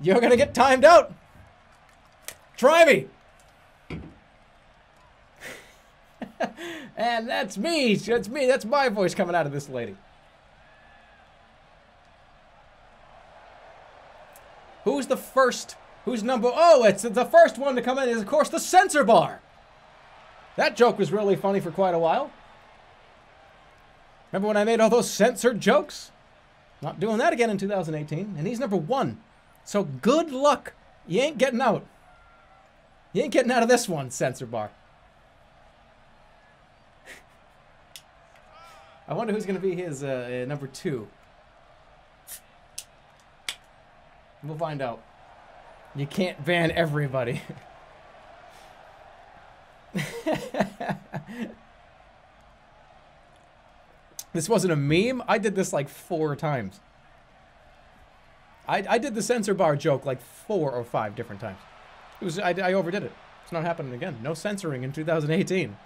You're going to get timed out. Try me. and that's me. That's me. That's my voice coming out of this lady. Who's the first? Who's number? Oh, it's the first one to come in is, of course, the censor bar. That joke was really funny for quite a while. Remember when I made all those censored jokes? Not doing that again in 2018. And he's number one. So good luck. You ain't getting out. You ain't getting out of this one, censor bar. I wonder who's going to be his uh, uh, number two. We'll find out. You can't ban everybody. this wasn't a meme. I did this like four times. I, I did the censor bar joke like four or five different times. It was I, I overdid it. It's not happening again. No censoring in 2018.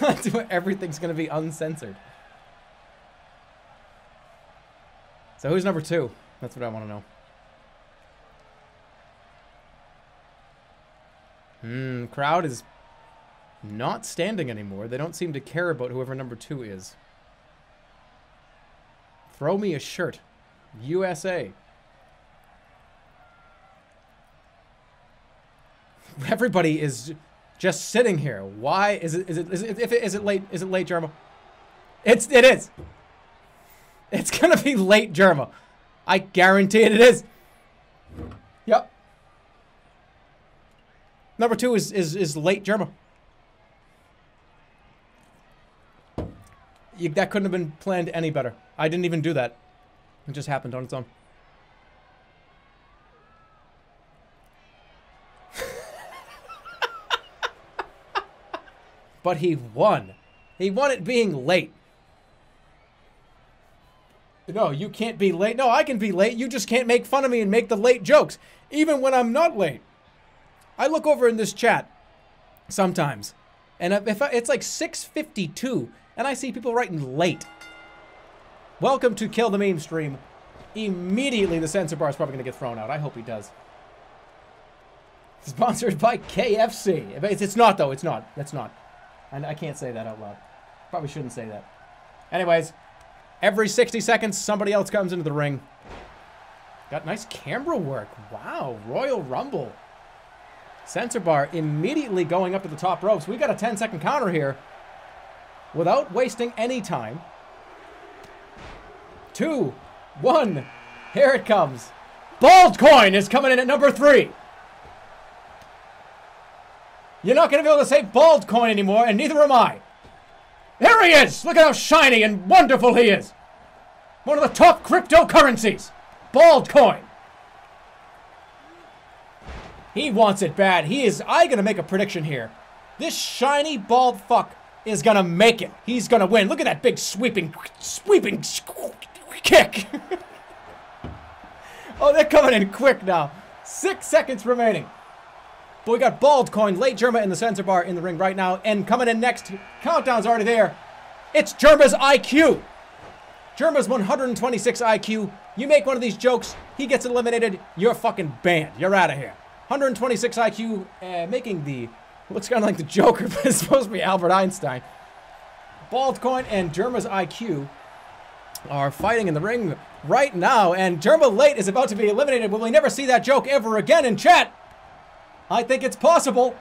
Everything's going to be uncensored. So who's number two? That's what I want to know. Hmm, crowd is not standing anymore. They don't seem to care about whoever number two is. Throw me a shirt. USA. Everybody is just sitting here. Why is it? Is it? Is it? If it, is it late? Is it late, Jerma? It's. It is. It's gonna be late, Jerma. I guarantee it. It is. Yep. Number two is is is late, Jerma. You, that couldn't have been planned any better. I didn't even do that. It just happened on its own. but he won. He won it being late. No, you can't be late. No, I can be late. You just can't make fun of me and make the late jokes, even when I'm not late. I look over in this chat sometimes, and if I, it's like 6:52, and I see people writing late. Welcome to Kill the Meme stream. Immediately, the censor bar is probably going to get thrown out. I hope he does. Sponsored by KFC. It's not though. It's not. That's not. And I can't say that out loud. Probably shouldn't say that. Anyways, every 60 seconds, somebody else comes into the ring. Got nice camera work. Wow, Royal Rumble. Censor bar immediately going up to the top ropes. We got a 10 second counter here. Without wasting any time. Two, one, here it comes. Baldcoin is coming in at number three. You're not going to be able to say Baldcoin anymore, and neither am I. There he is! Look at how shiny and wonderful he is! One of the top cryptocurrencies! Baldcoin! He wants it bad. He is. I gonna make a prediction here. This shiny bald fuck is gonna make it. He's gonna win. Look at that big sweeping, sweeping kick. oh, they're coming in quick now. Six seconds remaining. But we got Bald Coin, late Jerma in the censor bar in the ring right now. And coming in next, countdown's already there. It's Jerma's IQ. Jerma's 126 IQ. You make one of these jokes, he gets eliminated, you're fucking banned. You're out of here. 126 IQ, uh, making the, looks kind of like the Joker, but it's supposed to be Albert Einstein. Baldcoin and Jerma's IQ are fighting in the ring right now, and Jerma Late is about to be eliminated. Will we never see that joke ever again in chat? I think it's possible.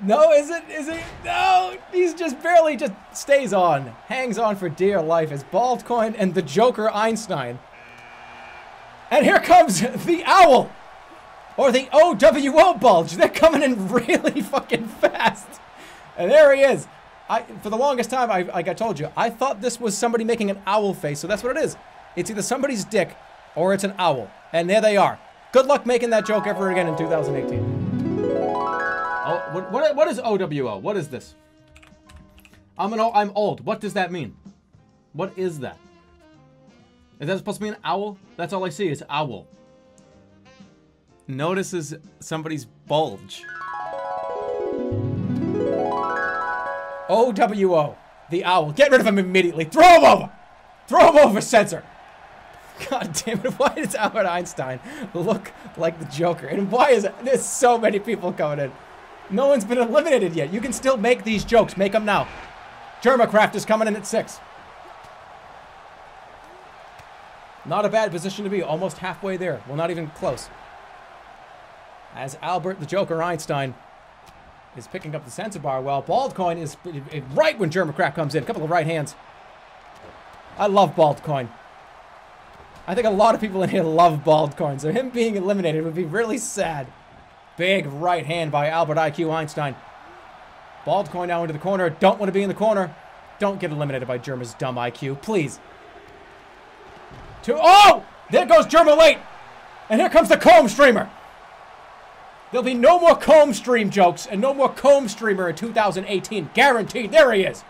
No, is it? Is it? No, he's just barely just stays on, hangs on for dear life as Baldcoin and the Joker Einstein. And here comes the Owl, or the OWO Bulge. They're coming in really fucking fast. And there he is. I, for the longest time, I, like I told you, I thought this was somebody making an owl face, so that's what it is. It's either somebody's dick or it's an owl. And there they are. Good luck making that joke ever again in 2018. Oh, what, what, what is OWO? What is this? I'm an I'm old. What does that mean? What is that? Is that supposed to be an owl? That's all I see is owl. Notices somebody's bulge. OWO, the owl. Get rid of him immediately. Throw him over. Throw him over, censor. God damn it, why does Albert Einstein look like the Joker? And why is it, there's so many people coming in? No one's been eliminated yet. You can still make these jokes. Make them now. Jermacraft is coming in at six. Not a bad position to be. Almost halfway there. Well, not even close. As Albert the Joker Einstein is picking up the censor bar while Bald Coin is right when Jermacraft comes in. A couple of right hands. I love Bald Coin. I think a lot of people in here love Bald Coin, so him being eliminated would be really sad. Big right hand by Albert IQ Einstein. Bald Coin now into the corner. Don't want to be in the corner. Don't get eliminated by Jerma's dumb IQ, please. Two. Oh! There goes Jerma late. And here comes the comb streamer. There'll be no more comb stream jokes and no more comb streamer in 2018. Guaranteed. There he is.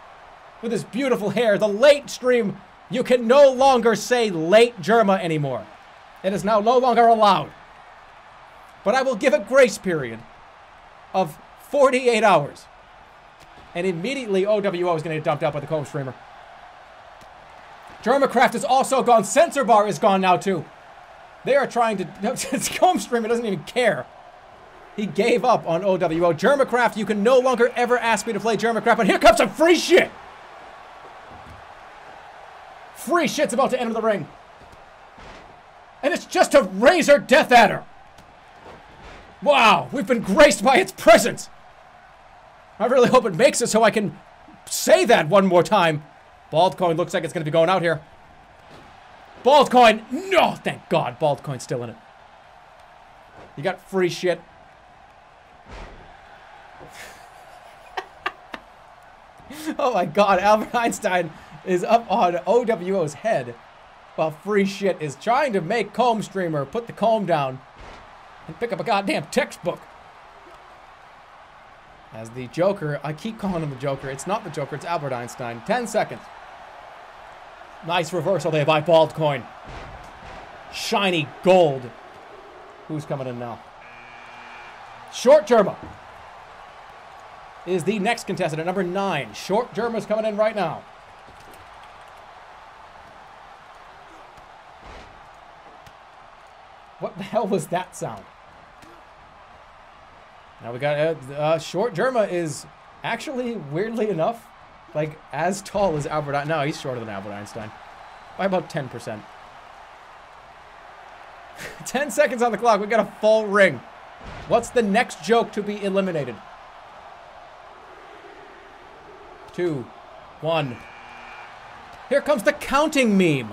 With his beautiful hair. The late stream. You can no longer say late Jerma anymore. It is now no longer allowed. But I will give a grace period of 48 hours. And immediately OWO is going to get dumped out by the comb streamer. Jermacraft is also gone. Censor bar is gone now too. They are trying to... comb streamer doesn't even care. He gave up on OWO. Jermacraft, you can no longer ever ask me to play Jermacraft, but here comes some free shit! Free shit's about to enter the ring. And it's just a Razer DeathAdder. Wow, we've been graced by its presence. I really hope it makes it so I can say that one more time. Baldcoin looks like it's going to be going out here. Baldcoin! No, thank God. Baldcoin's still in it. You got free shit. oh my god, Albert Einstein is up on OWO's head while free shit is trying to make comb streamer put the comb down and pick up a goddamn textbook. As the Joker, I keep calling him the Joker. It's not the Joker, it's Albert Einstein. 10 seconds. Nice reversal there by Bald Coin. Shiny gold. Who's coming in now? Short Jerma is the next contestant at number nine. Short Jerma's coming in right now. What the hell was that sound? Now we got uh, uh, short Jerma is actually weirdly enough like as tall as Albert. Einstein. No, he's shorter than Albert Einstein by about 10%. 10 seconds on the clock. We got a full ring. What's the next joke to be eliminated? Two, one. Here comes the counting meme.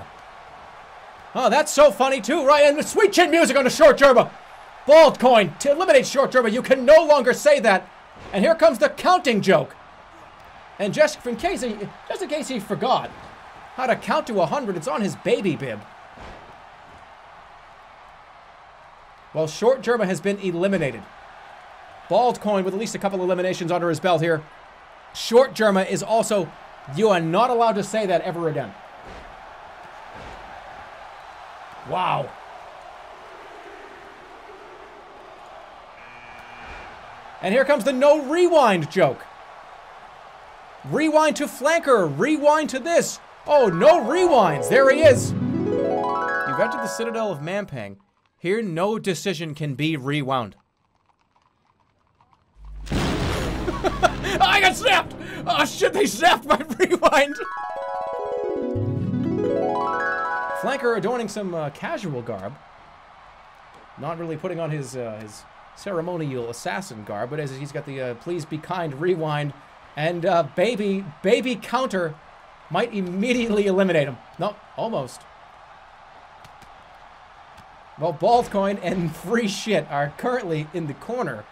Oh, that's so funny too, right? And the sweet chin music on the short Jerma. Bald coin. To eliminate short Jerma, you can no longer say that. And here comes the counting joke. And just in case he, just in case he forgot how to count to 100, it's on his baby bib. Well, Short Jerma has been eliminated. Bald Coin with at least a couple eliminations under his belt here. Short Jerma is also, you are not allowed to say that ever again. Wow. And here comes the no rewind joke. Rewind to flanker. Rewind to this. Oh, no rewinds. There he is. You've entered the Citadel of Mampang. Here, no decision can be rewound. I got snapped! Oh shit, they snapped my rewind! Flanker adorning some uh, casual garb. Not really putting on his uh, his ceremonial assassin garb, but as he's got the uh, please be kind rewind and uh, baby baby counter might immediately eliminate him. No, almost. Well, Bald Coin and Free Shit are currently in the corner,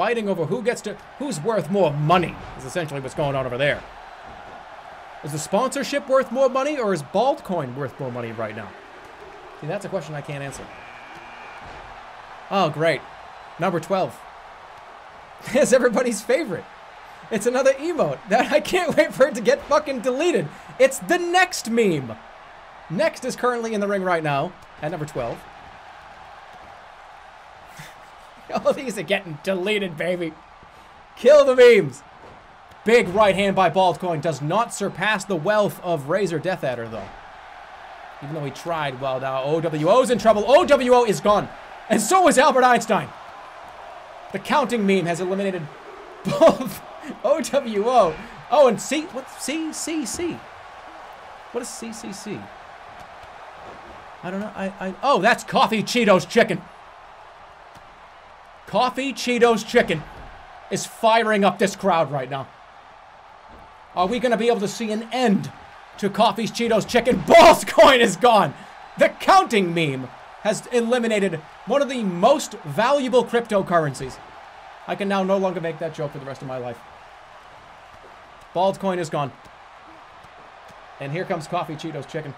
fighting over who gets to who's worth more money. Is essentially what's going on over there. Is the sponsorship worth more money, or is Bald Coin worth more money right now? See, that's a question I can't answer. Oh, great. Number 12. It's everybody's favorite. It's another emote that I can't wait for it to get fucking deleted. It's the next meme. Next is currently in the ring right now at number 12. All oh, these are getting deleted, baby. Kill the memes. Big right hand by Baldcoin does not surpass the wealth of Razer DeathAdder, though. Even though he tried, well, now OWO's in trouble. OWO is gone. And so is Albert Einstein. The counting meme has eliminated both OWO. Oh, and C, what, CCC? What is CCC? I don't know. I, I, oh, that's Coffee Cheetos Chicken. Coffee Cheetos Chicken is firing up this crowd right now. Are we going to be able to see an end to Coffee Cheetos Chicken? Boss coin is gone. The counting meme has eliminated one of the most valuable cryptocurrencies. I can now no longer make that joke for the rest of my life. Bald coin is gone. And here comes Coffee Cheetos Chicken.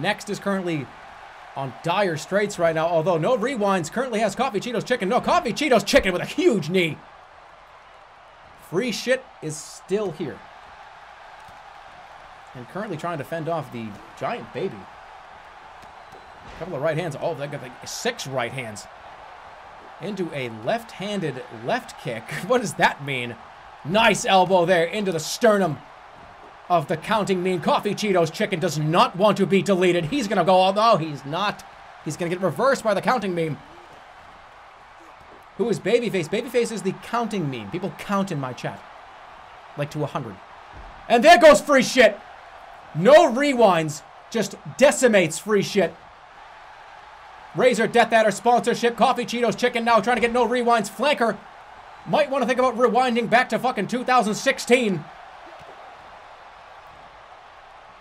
Next is currently on dire straits right now, although no rewinds currently has Coffee Cheetos Chicken. No, Coffee Cheetos Chicken with a huge knee. Free shit is still here. And currently trying to fend off the giant baby. A couple of right hands. Oh, they got like six right hands. Into a left-handed left kick. What does that mean? Nice elbow there into the sternum of the counting mean. Coffee Cheetos Chicken does not want to be deleted. He's going to go, although he's not. He's going to get reversed by the counting meme. Who is Babyface? Babyface is the counting meme. People count in my chat. Like to a 100. And there goes free shit. No rewinds. Just decimates free shit. Razer DeathAdder sponsorship. Coffee Cheetos Chicken now trying to get no rewinds. Flanker might want to think about rewinding back to fucking 2016.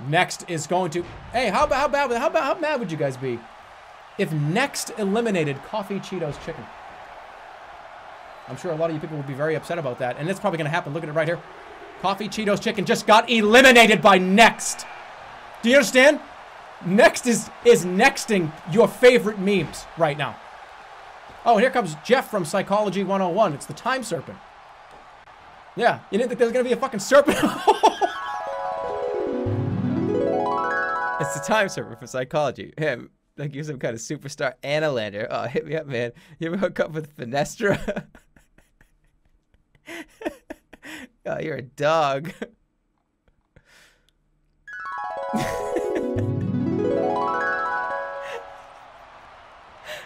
Next is going to... Hey, how, how, bad, how, how mad would you guys be if Next eliminated Coffee Cheetos Chicken? I'm sure a lot of you people would be very upset about that. And it's probably going to happen. Look at it right here. Coffee Cheetos Chicken just got eliminated by Next. Do you understand? Next is, is nexting your favorite memes right now. Oh, here comes Jeff from Psychology 101. It's the Time Serpent. Yeah, you didn't think there was going to be a fucking serpent? it's the Time server for Psychology. Him, like you're some kind of superstar Analander. Oh, hit me up, man. You ever hook up with Finestra? oh, you're a dog.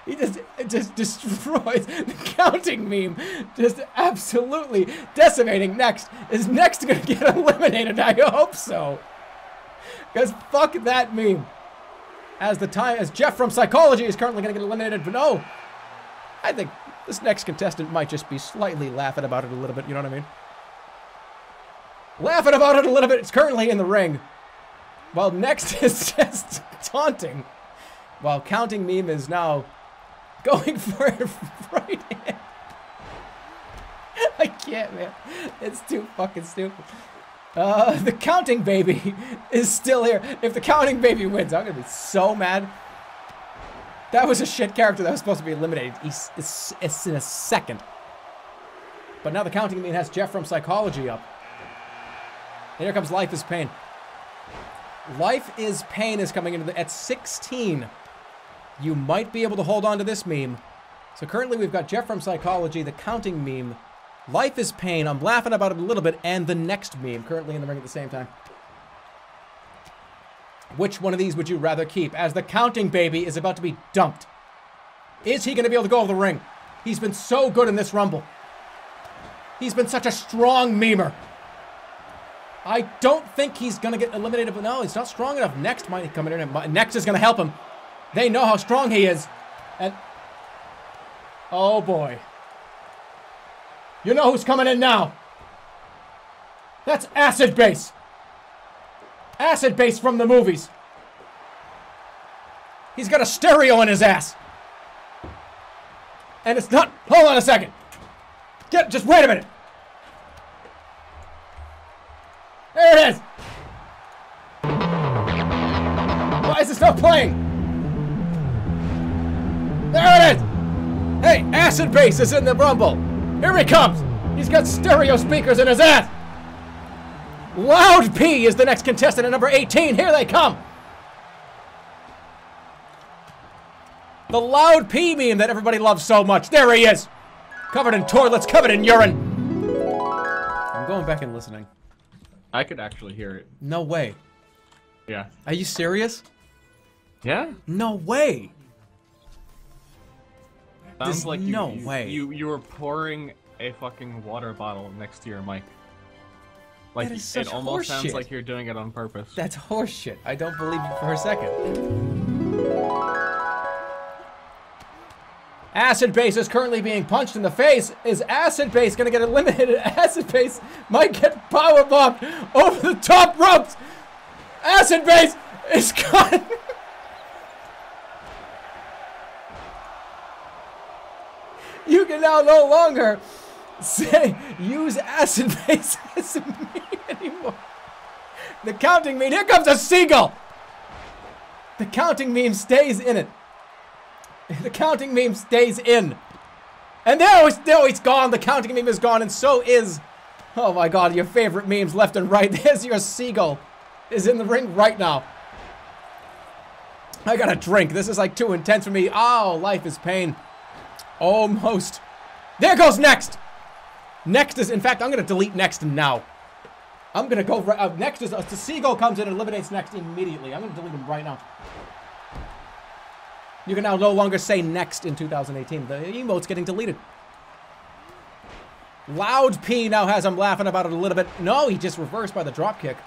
he just just destroys the counting meme. Just absolutely decimating. Next is next to get eliminated. I hope so. Because fuck that meme. As the time as Jeff from Psychology is currently going to get eliminated, but no, I think this next contestant might just be slightly laughing about it a little bit, you know what I mean? Laughing about it a little bit. It's currently in the ring. While next is just taunting. While counting meme is now going for it right hand. I can't, man. It's too fucking stupid. Uh, the counting baby is still here. If the counting baby wins, I'm gonna be so mad. That was a shit character that was supposed to be eliminated. It's, in a second. But now the counting meme has Jeff from Psychology up. And here comes Life is Pain. Life is Pain is coming into the... At 16, you might be able to hold on to this meme. So currently we've got Jeff from Psychology, the counting meme, Life is Pain, I'm laughing about it a little bit, and the next meme currently in the ring at the same time. Which one of these would you rather keep as the counting baby is about to be dumped? Is he going to be able to go over the ring? He's been so good in this Rumble. He's been such a strong memer. I don't think he's going to get eliminated, but no, he's not strong enough. Next might come in, and Next is going to help him. They know how strong he is. And, oh boy. You know who's coming in now. That's Acid Base. Acid Base from the movies. He's got a stereo in his ass. And it's not, hold on a second. Get, just wait a minute. There it is. Why is it still playing? There it is. Hey, Acid Base is in the Rumble. Here he comes. He's got stereo speakers in his ass. Loud P is the next contestant at number 18. Here they come. The Loud P meme that everybody loves so much. There he is. Covered in toilets, covered in urine. I'm going back and listening. I could actually hear it. No way. Yeah. Are you serious? Yeah? No way. Sounds There's like you, no you, way. You you were pouring a fucking water bottle next to your mic. Like That is such it almost sounds like you're doing it on purpose. That's horseshit. I don't believe you for a second. Acid Base is currently being punched in the face. Is Acid Base going to get eliminated? Acid Base might get power bombed over the top ropes. Acid Base is gone. You can now no longer say use Acid Base as anymore. The counting meme. Here comes a seagull. The counting meme stays in it. The counting meme stays in. And there it's, there it's gone. The counting meme is gone, and so is. Oh my god, your favorite memes left and right. There's your seagull. Is in the ring right now. I got a drink. This is like too intense for me. Oh, life is pain. Almost. There goes next. Next is, in fact, I'm gonna delete next now. I'm gonna go right. Uh, next is uh, the seagull comes in and eliminates next immediately. I'm gonna delete him right now. You can now no longer say next in 2018. The emote's getting deleted. Loud P now has him laughing about it a little bit. No, he just reversed by the drop kick.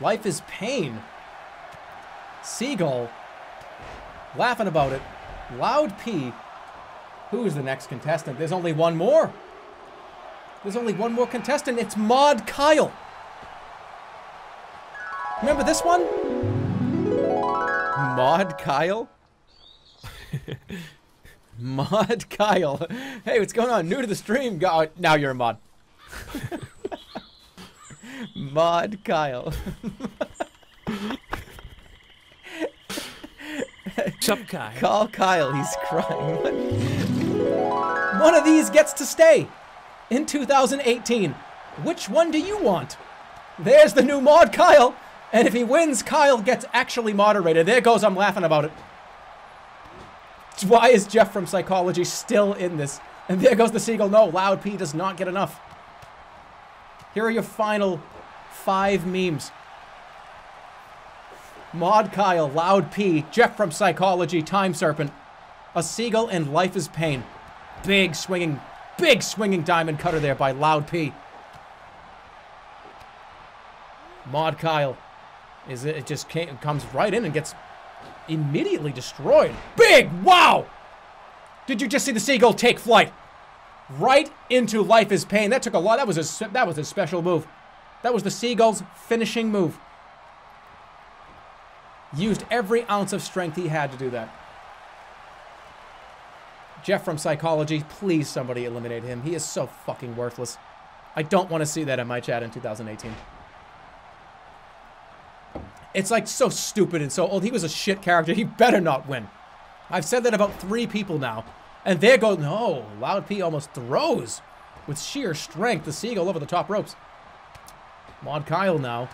Life is pain. Seagull laughing about it. Loud P. Who's the next contestant? There's only one more. There's only one more contestant. It's Maud Kyle. Remember this one? Maud Kyle? Mod Kyle. Hey, what's going on? New to the stream? Go oh, now you're a mod. mod Kyle. Sup, Kyle. Call Kyle. He's crying. One of these gets to stay in 2018. Which one do you want? There's the new mod Kyle. And if he wins, Kyle gets actually moderated. There goes, I'm laughing about it. Why is Jeff from Psychology still in this? And there goes the seagull. No, Loud P does not get enough. Here are your final five memes. Maud Kyle, Loud P, Jeff from Psychology, Time Serpent, a seagull, and Life is Pain. Big swinging, big swinging diamond cutter there by Loud P. Maud Kyle is it, it just came, comes right in and gets immediately destroyed. Big wow! Did you just see the seagull take flight? Right into life is pain. That took a lot. That was a that was a special move. That was the seagull's finishing move. Used every ounce of strength he had to do that. Jeff from Psychology, please somebody eliminate him. He is so fucking worthless. I don't want to see that in my chat in 2018. It's like so stupid and so old. He was a shit character. He better not win. I've said that about three people now. And there goes, no, Loud P almost throws with sheer strength the seagull over the top ropes. Maud Kyle now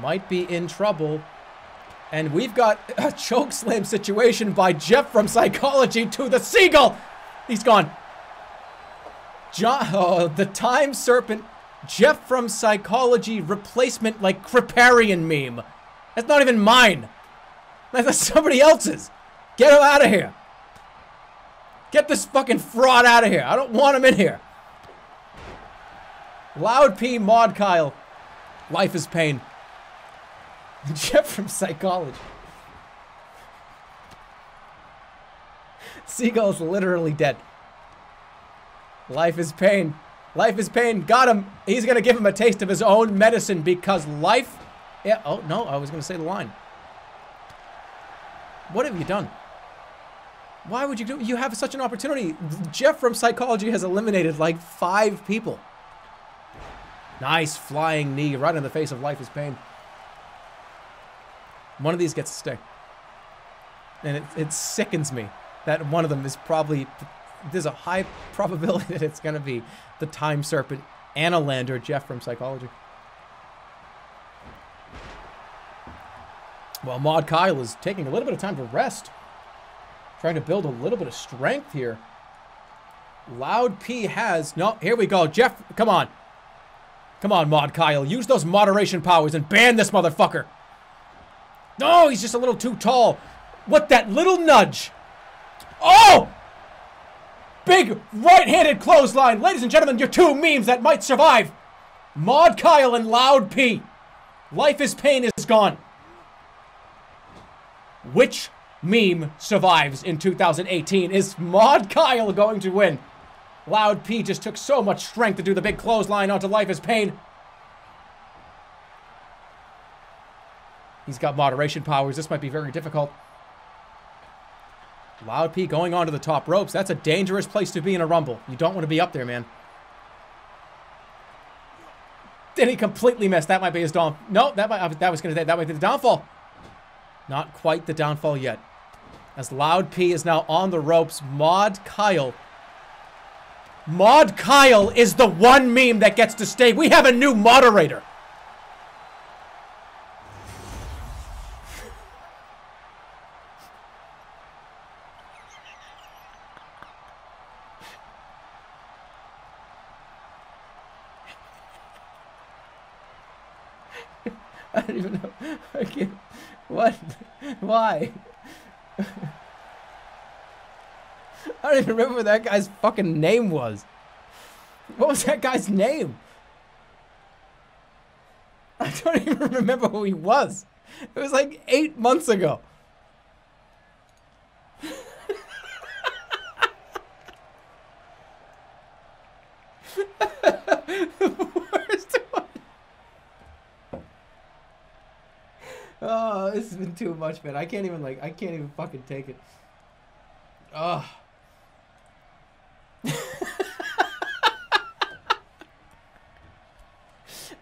might be in trouble. And we've got a choke slam situation by Jeff from Psychology to the seagull. He's gone. John, oh, the time serpent Jeff from Psychology replacement like Kripparrian meme. That's not even mine. That's somebody else's. Get him out of here. Get this fucking fraud out of here. I don't want him in here. Loud P, Mod Kyle. Life is pain. Jeff from psychology. Seagull's literally dead. Life is pain. Life is pain. Got him. He's going to give him a taste of his own medicine because life. Yeah. Oh, no. I was going to say the line. What have you done? Why would you do You have such an opportunity. Jeff from psychology has eliminated like five people. Nice flying knee right in the face of Life is Pain. One of these gets to stay. And it, it sickens me that one of them is probably there's a high probability that it's going to be the time serpent Anna Jeff from Psychology. Well, Mod Kyle is taking a little bit of time to rest. Trying to build a little bit of strength here. Loud P has... No, here we go. Jeff, come on. Come on, Mod Kyle. Use those moderation powers and ban this motherfucker. No, he's just a little too tall. What, that little nudge? Oh! Big right-handed clothesline. Ladies and gentlemen, your two memes that might survive. Mod Kyle and Loud P. Life is pain is gone. Which meme survives in 2018? Is Mod Kyle going to win? Loud P just took so much strength to do the big clothesline onto Life is Pain. He's got moderation powers. This might be very difficult. Loud P going onto the top ropes. That's a dangerous place to be in a Rumble. You don't want to be up there, man. Did he completely miss? That might be his down. No, that might, that was going to that might be the downfall. Not quite the downfall yet. As Loud P is now on the ropes, Mod Kyle. Mod Kyle is the one meme that gets to stay. We have a new moderator. I don't even know. I can't. What? Why? I don't even remember what that guy's fucking name was. What was that guy's name? I don't even remember who he was. It was like eight months ago. Oh, this has been too much, man. I can't even like I can't even fucking take it. Oh.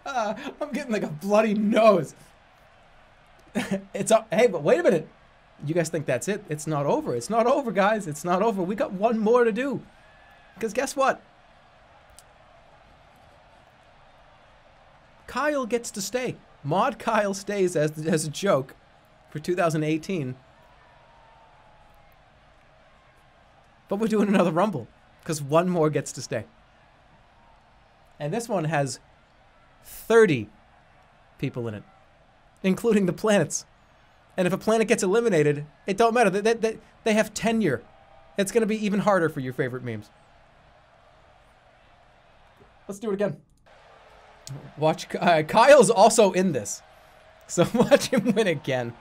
uh, I'm getting like a bloody nose. it's up. Hey, but wait a minute. You guys think that's it? It's not over. It's not over, guys. It's not over. We got one more to do. Because guess what? Kyle gets to stay. Mod Kyle stays as, as a joke for 2018. But we're doing another Rumble because one more gets to stay. And this one has 30 people in it, including the planets. And if a planet gets eliminated, it don't matter. They, they, they have tenure. It's going to be even harder for your favorite memes. Let's do it again. Watch, uh, Kyle's also in this. So watch him win again.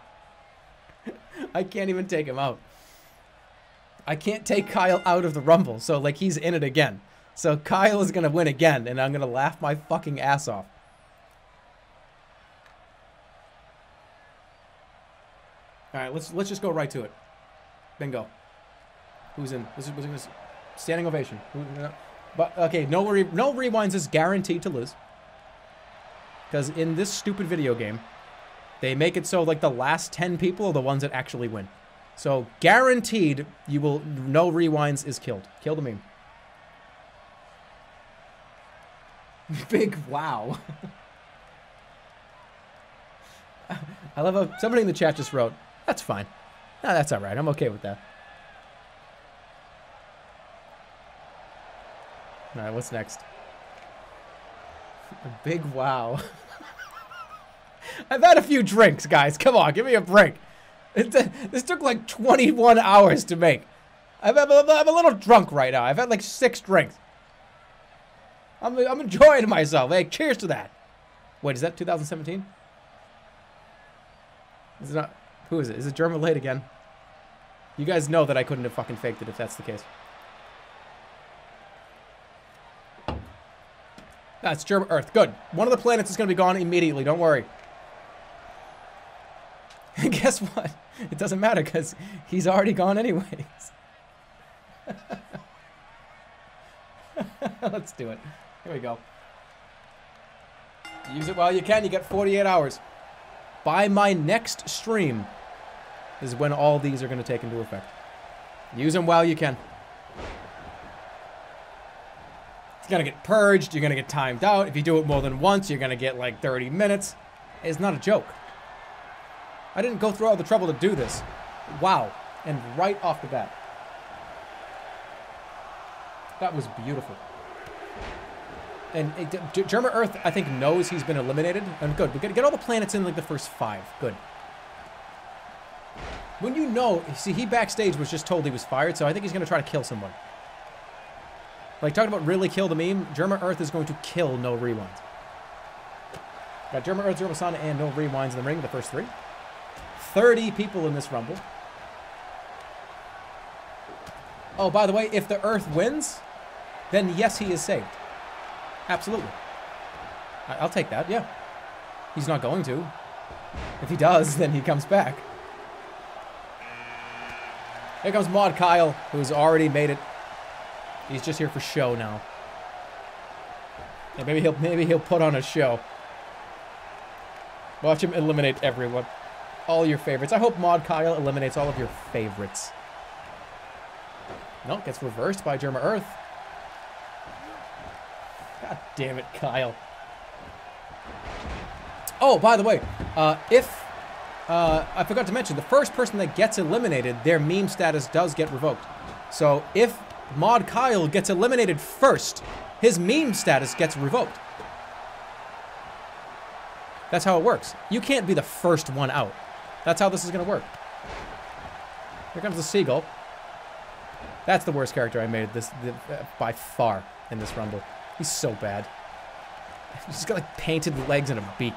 I can't even take him out. I can't take Kyle out of the Rumble, so like he's in it again. So Kyle is gonna win again, and I'm gonna laugh my fucking ass off. All right, let's let's just go right to it. Bingo. Who's in? This is, this is standing ovation. Who, but okay, no re, no rewinds is guaranteed to lose. Because in this stupid video game, they make it so like the last 10 people are the ones that actually win. So guaranteed you will, no rewinds is killed. Kill the meme. Big wow. I love how somebody in the chat just wrote, that's fine. No, that's all right. I'm okay with that. All right, what's next? A big wow. I've had a few drinks, guys. Come on, give me a break. this took like 21 hours to make. I'm, I'm, I'm a little drunk right now. I've had like six drinks. I'm, I'm enjoying myself. Hey, cheers to that. Wait, is that 2017? Is it not? Who is it? Is it Jerma late again? You guys know that I couldn't have fucking faked it if that's the case. That's Jerma Earth. Good. One of the planets is going to be gone immediately. Don't worry. And guess what? It doesn't matter because he's already gone anyways. Let's do it. Here we go. Use it while you can. You get 48 hours. By my next stream is when all these are going to take into effect. Use them while you can. It's to get purged. You're to get timed out. If you do it more than once, you're to get like 30 minutes. It's not a joke. I didn't go through all the trouble to do this. Wow. And right off the bat. That was beautiful. And Jerma Earth, I think, knows he's been eliminated. And good. We get, get all the planets in like the first five. Good. When you know, see, he backstage was just told he was fired, so I think he's to try to kill someone. Like, talking about really kill the meme, Jerma Earth is going to kill no rewinds. Got Jerma Earth, Jerma Sun, and no rewinds in the ring, the first three. 30 people in this Rumble. Oh, by the way, if the Earth wins, then yes, he is saved. Absolutely. I will take that, yeah. He's not going to. If he does, then he comes back. Here comes Mod Kyle, who's already made it. He's just here for show now. Yeah, maybe he'll maybe he'll put on a show. Watch him eliminate everyone. All your favorites. I hope Mod Kyle eliminates all of your favorites. No, gets reversed by Jerma Earth. God damn it, Kyle. Oh, by the way, uh, if uh, I forgot to mention, the first person that gets eliminated, their meme status does get revoked. So if Mod Kyle gets eliminated first, his meme status gets revoked. That's how it works. You can't be the first one out. That's how this is going to work. Here comes the seagull. That's the worst character I made this the, uh, by far in this rumble. He's so bad. He's got like painted legs and a beak.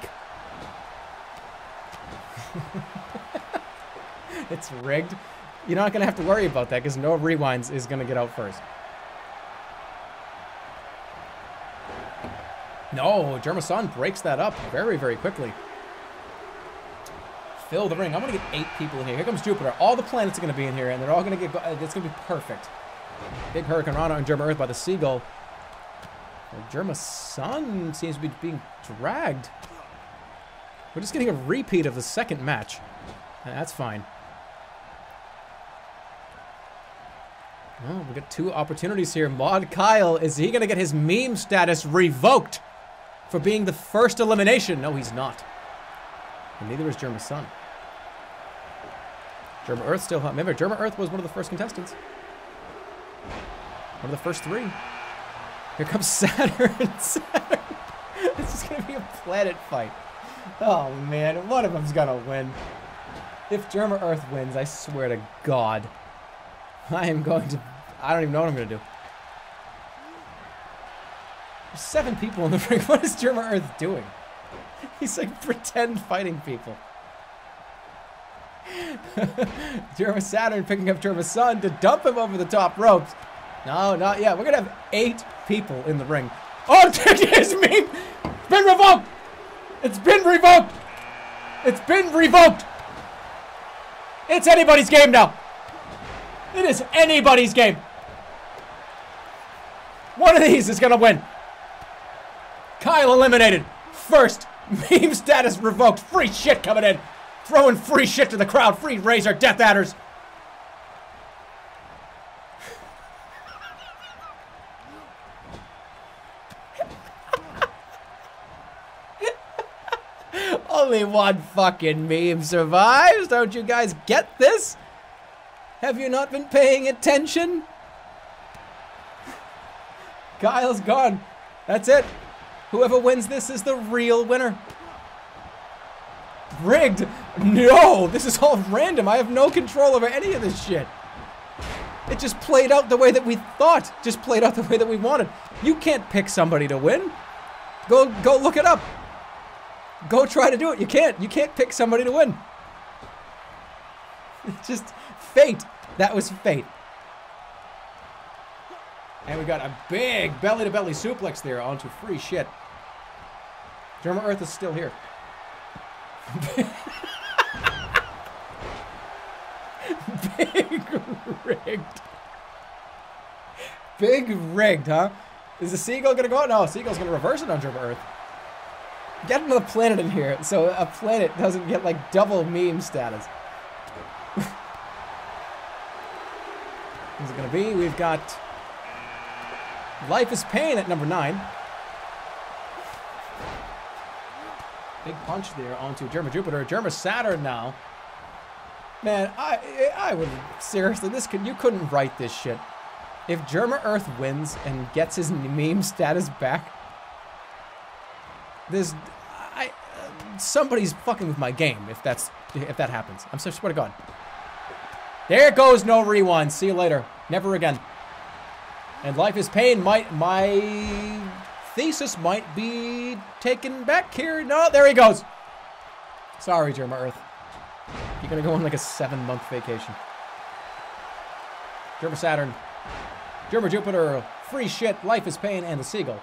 it's rigged. You're not going to have to worry about that because no rewinds is going to get out first. No, Jerma Sun breaks that up very, very quickly. Fill the ring. I'm going to get eight people in here. Here comes Jupiter. All the planets are going to be in here, and they're all going to get... It's going to be perfect. Big Hurricanrana on Jerma Earth by the Seagull. Well, Jerma Sun seems to be being dragged. We're just getting a repeat of the second match. And that's fine. Oh, we got two opportunities here. Mod Kyle, is he going to get his meme status revoked for being the first elimination? No, he's not. And neither is Jerma Sun. Jerma Earth still... hot. Remember, Jerma Earth was one of the first contestants. One of the first three. Here comes Saturn. Saturn. this is going to be a planet fight. Oh, man. One of them's going to win. If Jerma Earth wins, I swear to God, I am going to... I don't even know what I'm going to do. There's seven people in the ring. What is Jerma Earth doing? He's like pretend fighting people. Jerma Saturn picking up Jerma Sun to dump him over the top ropes. No, not yet. We're going to have eight people in the ring. Oh, it's me! It's been revoked! It's been revoked! It's been revoked! It's anybody's game now! It is anybody's game! One of these is gonna win! Kyle eliminated! First, meme status revoked. Free shit coming in! Throwing free shit to the crowd. Free Razer DeathAdders. Only one fucking meme survives. Don't you guys get this? Have you not been paying attention? Kyle's gone. That's it. Whoever wins this is the real winner. Rigged? No, this is all random. I have no control over any of this shit. It just played out the way that we thought. Just played out the way that we wanted. You can't pick somebody to win. Go go look it up. Go try to do it. You can't. You can't pick somebody to win. It's just fate. That was fate. And we got a big belly-to-belly suplex there onto free shit. Jerma Earth is still here. big rigged. Big rigged, huh? Is the seagull gonna go? No, seagull's gonna reverse it on Jerma Earth. Get another planet in here so a planet doesn't get like double meme status. Who's it gonna be? We've got Life is Pain at number nine. Big punch there onto Jerma Jupiter. Jerma Saturn now. Man, I I would seriously this could you couldn't write this shit. If Jerma Earth wins and gets his meme status back, there's I somebody's fucking with my game if that's if that happens. I'm so swear to God. There goes no rewind. See you later. Never again. And life is pain might my thesis might be taken back here. No, there he goes. Sorry, Jerma Earth. You're gonna go on like a seven-month vacation. Jerma Saturn. Jerma Jupiter. Free shit. Life is pain. And the Seagull.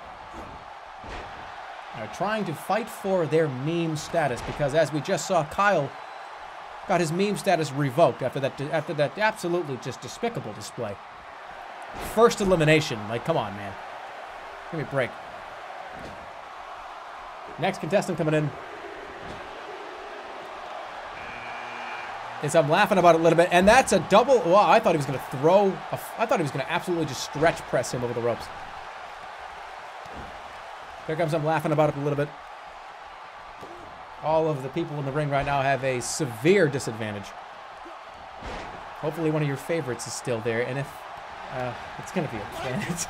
Are trying to fight for their meme status because as we just saw, Kyle got his meme status revoked after that after that absolutely just despicable display. First elimination. Like, come on, man. Give me a break. Next contestant coming in. Is I'm laughing about it a little bit, and that's a double. Wow, I thought he was going to throw. A, I thought he was going to absolutely just stretch press him over the ropes. Here comes I'm laughing about it a little bit. All of the people in the ring right now have a severe disadvantage. Hopefully one of your favorites is still there, and if uh, it's gonna be a planet.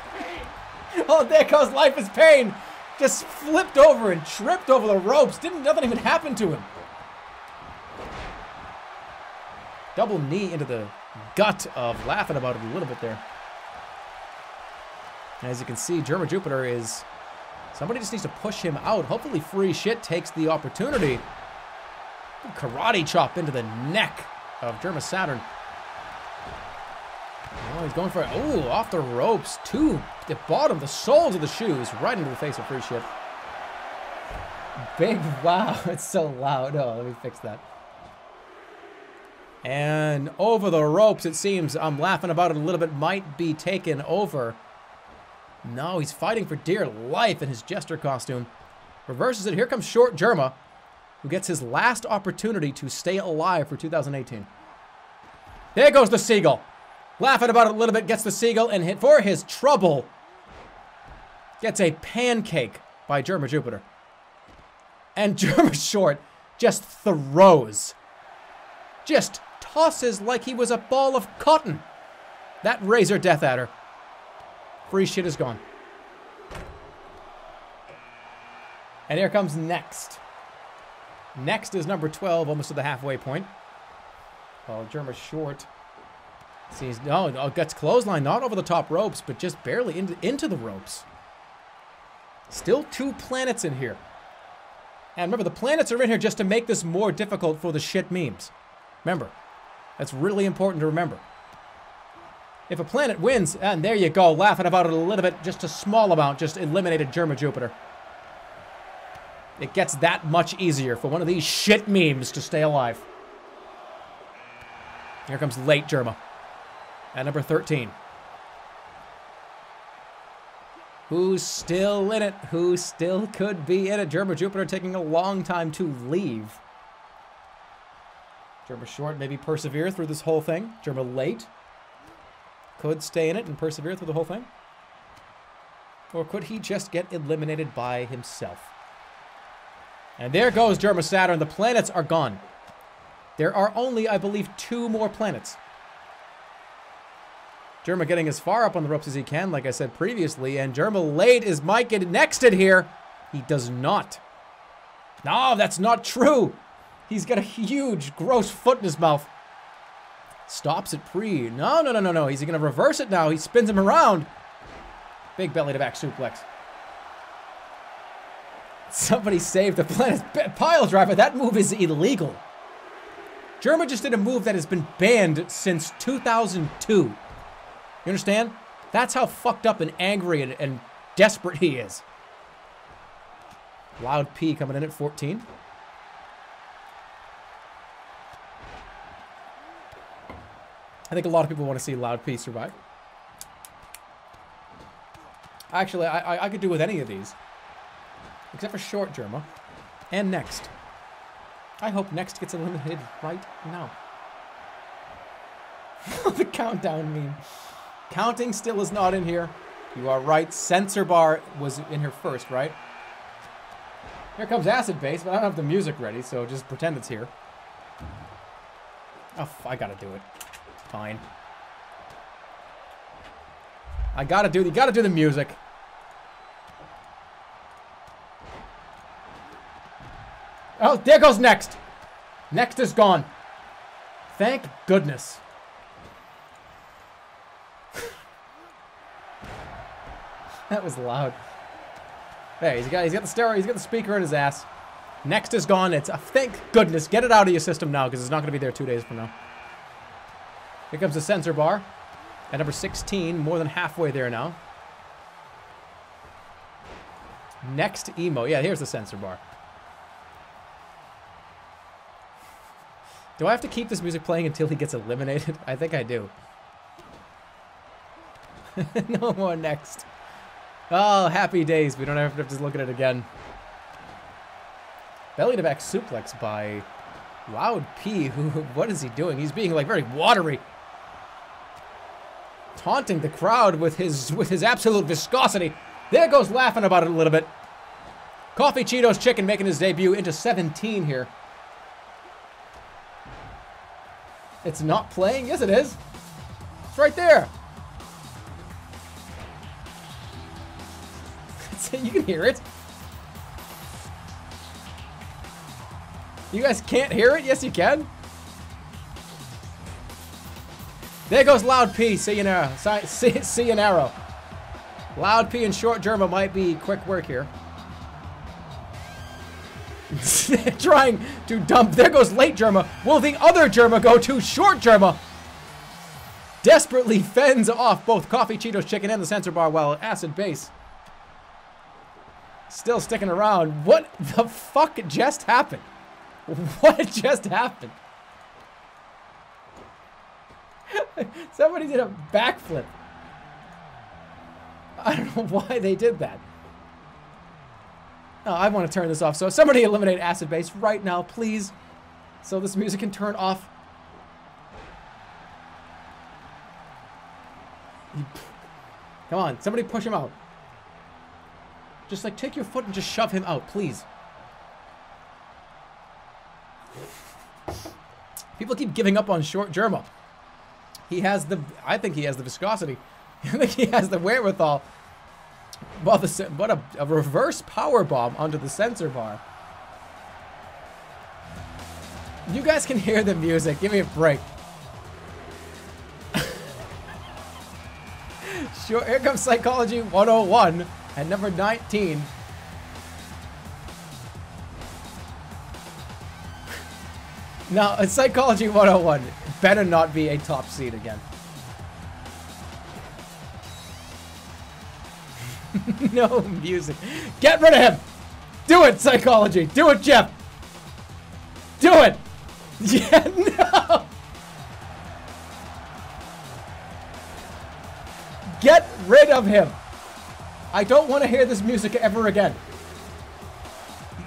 oh, there goes Life is Pain! Just flipped over and tripped over the ropes. Didn't nothing even happen to him. Double knee into the gut of laughing about it a little bit there. As you can see, Jerma Jupiter is... Somebody just needs to push him out. Hopefully free shit takes the opportunity. Karate chop into the neck of Jerma Saturn. Oh, he's going for it. Oh, off the ropes. Two, the bottom, the soles of the shoes, right into the face of free Ship. Big, wow, it's so loud. Oh, let me fix that. And over the ropes, it seems, I'm laughing about it a little bit, might be taken over. No, he's fighting for dear life in his jester costume. Reverses it. Here comes Short Jerma, who gets his last opportunity to stay alive for 2018. There goes the Seagull. Laughing about it a little bit, gets the Seagull, and hit for his trouble. Gets a pancake by Jerma Jupiter. And Jerma Short just throws. Just tosses like he was a ball of cotton. That Razer DeathAdder. Free shit is gone. And here comes next. Next is number 12, almost to the halfway point. Well, Jerma Short sees, no, no, gets clothesline, not over the top ropes, but just barely into, into the ropes. Still two planets in here. And remember, the planets are in here just to make this more difficult for the shit memes. Remember, that's really important to remember. If a planet wins, and there you go, laughing about it a little bit, just a small amount, just eliminated Jerma Jupiter. It gets that much easier for one of these shit memes to stay alive. Here comes late Jerma. At number 13. Who's still in it? Who still could be in it? Jerma Jupiter taking a long time to leave. Jerma Short maybe persevere through this whole thing. Jerma Late could stay in it and persevere through the whole thing. Or could he just get eliminated by himself? And there goes Jerma Saturn. The planets are gone. There are only, I believe, two more planets. Jerma getting as far up on the ropes as he can, like I said previously, and Jerma late is Mike get nexted here. He does not. No, that's not true. He's got a huge, gross foot in his mouth. Stops it pre. No, no, no, no, no. He's going to reverse it now. He spins him around. Big belly to back suplex. Somebody saved the planet. Pile driver, that move is illegal. Jerma just did a move that has been banned since 2002. You understand? That's how fucked up and angry and, and desperate he is. Loud P coming in at 14. I think a lot of people want to see Loud P survive. Actually, I, I, I could do with any of these. Except for Short Jerma. And Next. I hope Next gets eliminated right now. the countdown meme. Counting still is not in here. You are right. Sensor bar was in here first, right? Here comes Acid Base, but I don't have the music ready, so just pretend it's here. Oh, I gotta do it. Fine. I gotta do, you gotta do the music. Oh, there goes next. Next is gone. Thank goodness. that was loud. Hey, he's got he's got the stereo, he's got the speaker in his ass. Next is gone. It's uh, thank goodness. Get it out of your system now because it's not going to be there two days from now. Here comes the sensor bar at number 16, more than halfway there now. Next emo. Yeah, here's the sensor bar. Do I have to keep this music playing until he gets eliminated? I think I do. no more next. Oh, happy days. We don't have to just look at it again. Belly to back suplex by Loud P. Who, what is he doing? He's being like very watery. Taunting the crowd with his with his absolute viscosity. There goes laughing about it a little bit. Coffee Cheetos Chicken making his debut into 17 here. It's not playing? Yes, it is. It's right there. you can hear it. You guys can't hear it? Yes, you can. There goes Loud P. See you now. See, see you arrow. Loud P and Short Jerma might be quick work here. trying to dump. There goes late Jerma. Will the other Jerma go to short Jerma? Desperately fends off both Coffee Cheetos Chicken and the censor bar while Acid Base still sticking around. What the fuck just happened? What just happened? Somebody did a backflip. I don't know why they did that. Oh, I want to turn this off. So somebody eliminate acid base right now, please. So this music can turn off. Come on, somebody push him out. Just like take your foot and just shove him out, please. People keep giving up on short Jerma. He has the, I think he has the viscosity. I think he has the wherewithal well, the, what a, a reverse power bomb onto the sensor bar. You guys can hear the music. Give me a break. sure, here comes Psychology 101 at number 19. Now, Psychology 101 better not be a top seed again. no music. Get rid of him! Do it, psychology! Do it, Jeff! Do it! Yeah, no! Get rid of him! I don't want to hear this music ever again.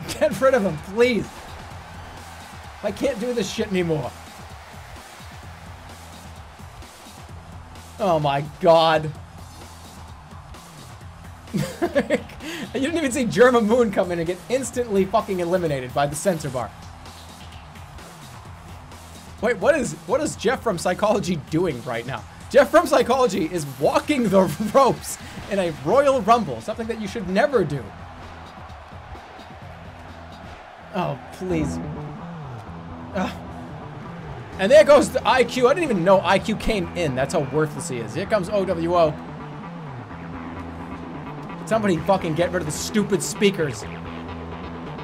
Get rid of him, please. I can't do this shit anymore. Oh my god. you didn't even see Jerma Moon come in and get instantly fucking eliminated by the censor bar. Wait, what is what is Jeff from Psychology doing right now? Jeff from Psychology is walking the ropes in a Royal Rumble, something that you should never do. Oh, please. Ugh. And there goes the IQ. I didn't even know IQ came in. That's how worthless he is. Here comes OWO. Somebody fucking get rid of the stupid speakers.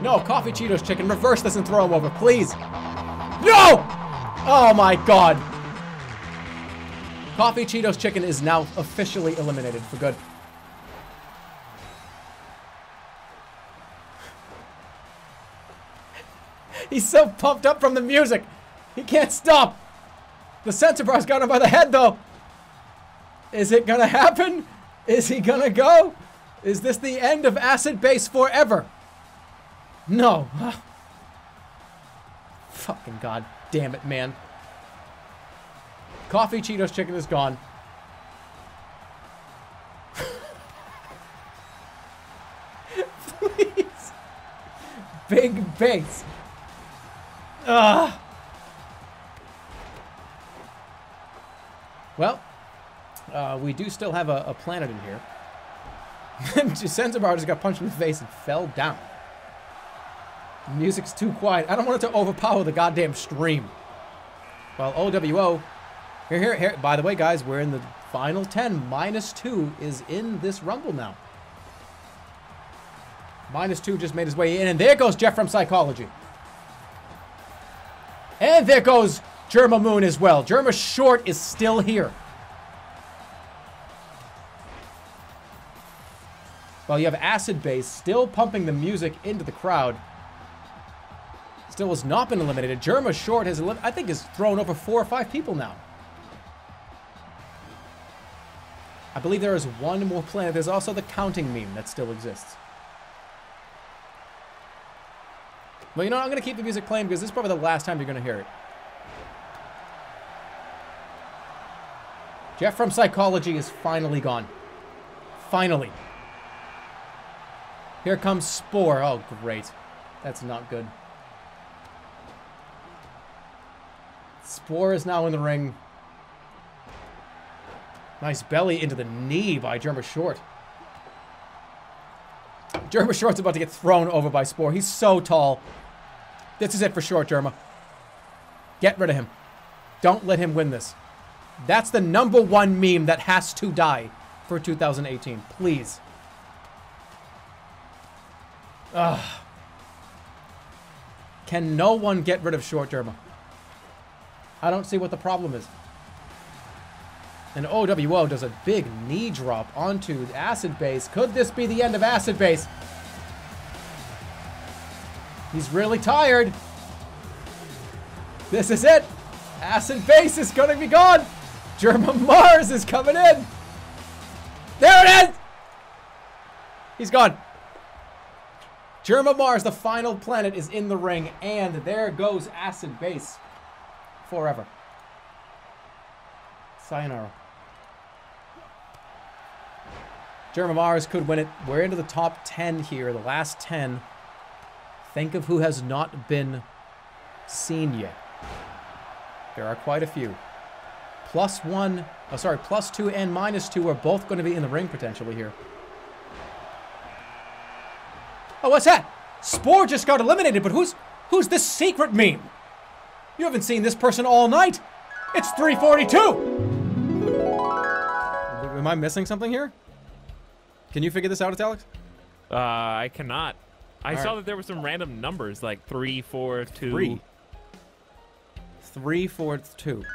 No, Coffee Cheetos Chicken, reverse this and throw him over, please. No! Oh my god. Coffee Cheetos Chicken is now officially eliminated for good. He's so pumped up from the music. He can't stop. The censor bar's got him by the head, though. Is it gonna happen? Is he gonna go? Is this the end of Acid Base forever? No. Fucking god damn it, man. Coffee Cheetos chicken is gone. Please. Big base. Ugh. Well, uh, we do still have a, a planet in here. Sensabar just got punched in the face and fell down. Music's too quiet. I don't want it to overpower the goddamn stream. Well, OWO. Here, here, here. By the way, guys, we're in the final 10. Minus 2 is in this Rumble now. Minus 2 just made his way in. And there goes Jeff from Psychology. And there goes Jerma Moon as well. Jerma Short is still here. Well, you have Acid Base still pumping the music into the crowd. Still has not been eliminated. Jerma Short has, I think, has thrown over four or five people now. I believe there is one more planet. There's also the counting meme that still exists. Well, you know, what? I'm going to keep the music playing because this is probably the last time you're going to hear it. Jeff from Psychology is finally gone. Finally. Here comes Spore. Oh, great. That's not good. Spore is now in the ring. Nice belly into the knee by Jerma Short. Jerma Short's about to get thrown over by Spore. He's so tall. This is it for Short, Jerma. Get rid of him. Don't let him win this. That's the number one meme that has to die for 2018. Please. Ugh. Can no one get rid of Short Jerma? I don't see what the problem is. And OWO does a big knee drop onto Acid Base. Could this be the end of Acid Base? He's really tired. This is it. Acid Base is going to be gone. Jerma Mars is coming in. There it is. He's gone. Jerma Mars, the final planet, is in the ring. And there goes Acid Base. Forever. Sayonara. Jerma Mars could win it. We're into the top 10 here, the last 10. Think of who has not been seen yet. There are quite a few. Plus one, oh sorry, plus two and minus two are both going to be in the ring potentially here. Oh, what's that? Spore just got eliminated, but who's who's this secret meme? You haven't seen this person all night. It's 342. Am I missing something here? Can you figure this out, Alex? Uh, I cannot. I All saw right. that there were some random numbers like three, four, two, Three. Three, four, two.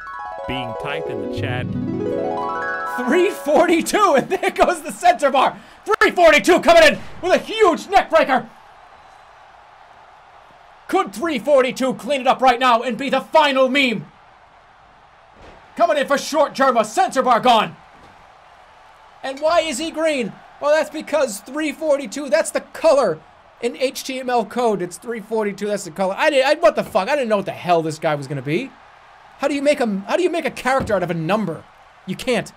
being typed in the chat. 342, and there goes the center bar. 342 coming in with a huge neck breaker. Could 342 clean it up right now and be the final meme? Coming in for short Jerma, censor bar gone. And why is he green? Well, that's because 342, that's the color in HTML code. It's 342, that's the color. I did I what the fuck? I didn't know what the hell this guy was gonna be. How do you make a how do you make a character out of a number? You can't.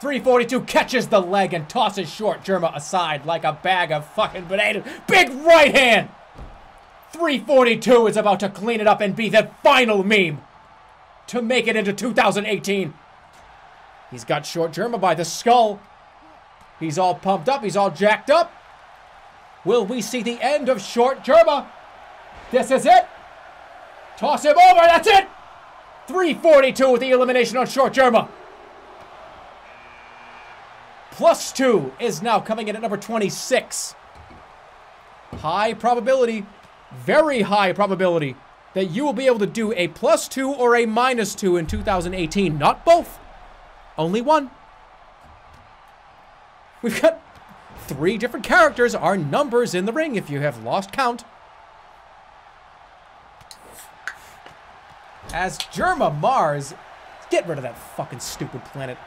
342 catches the leg and tosses short Jerma aside like a bag of fucking potatoes. Big right hand! 342 is about to clean it up and be the final meme to make it into 2018. He's got short Jerma by the skull. He's all pumped up. He's all jacked up. Will we see the end of short Jerma? This is it. Toss him over. That's it. 342 with the elimination on short Jerma. plus two is now coming in at number 26. High probability, very high probability that you will be able to do a plus two or a minus two in 2018. Not both, only one. We've got three different characters are numbers in the ring if you have lost count. As Jerma Mars, get rid of that fucking stupid planet.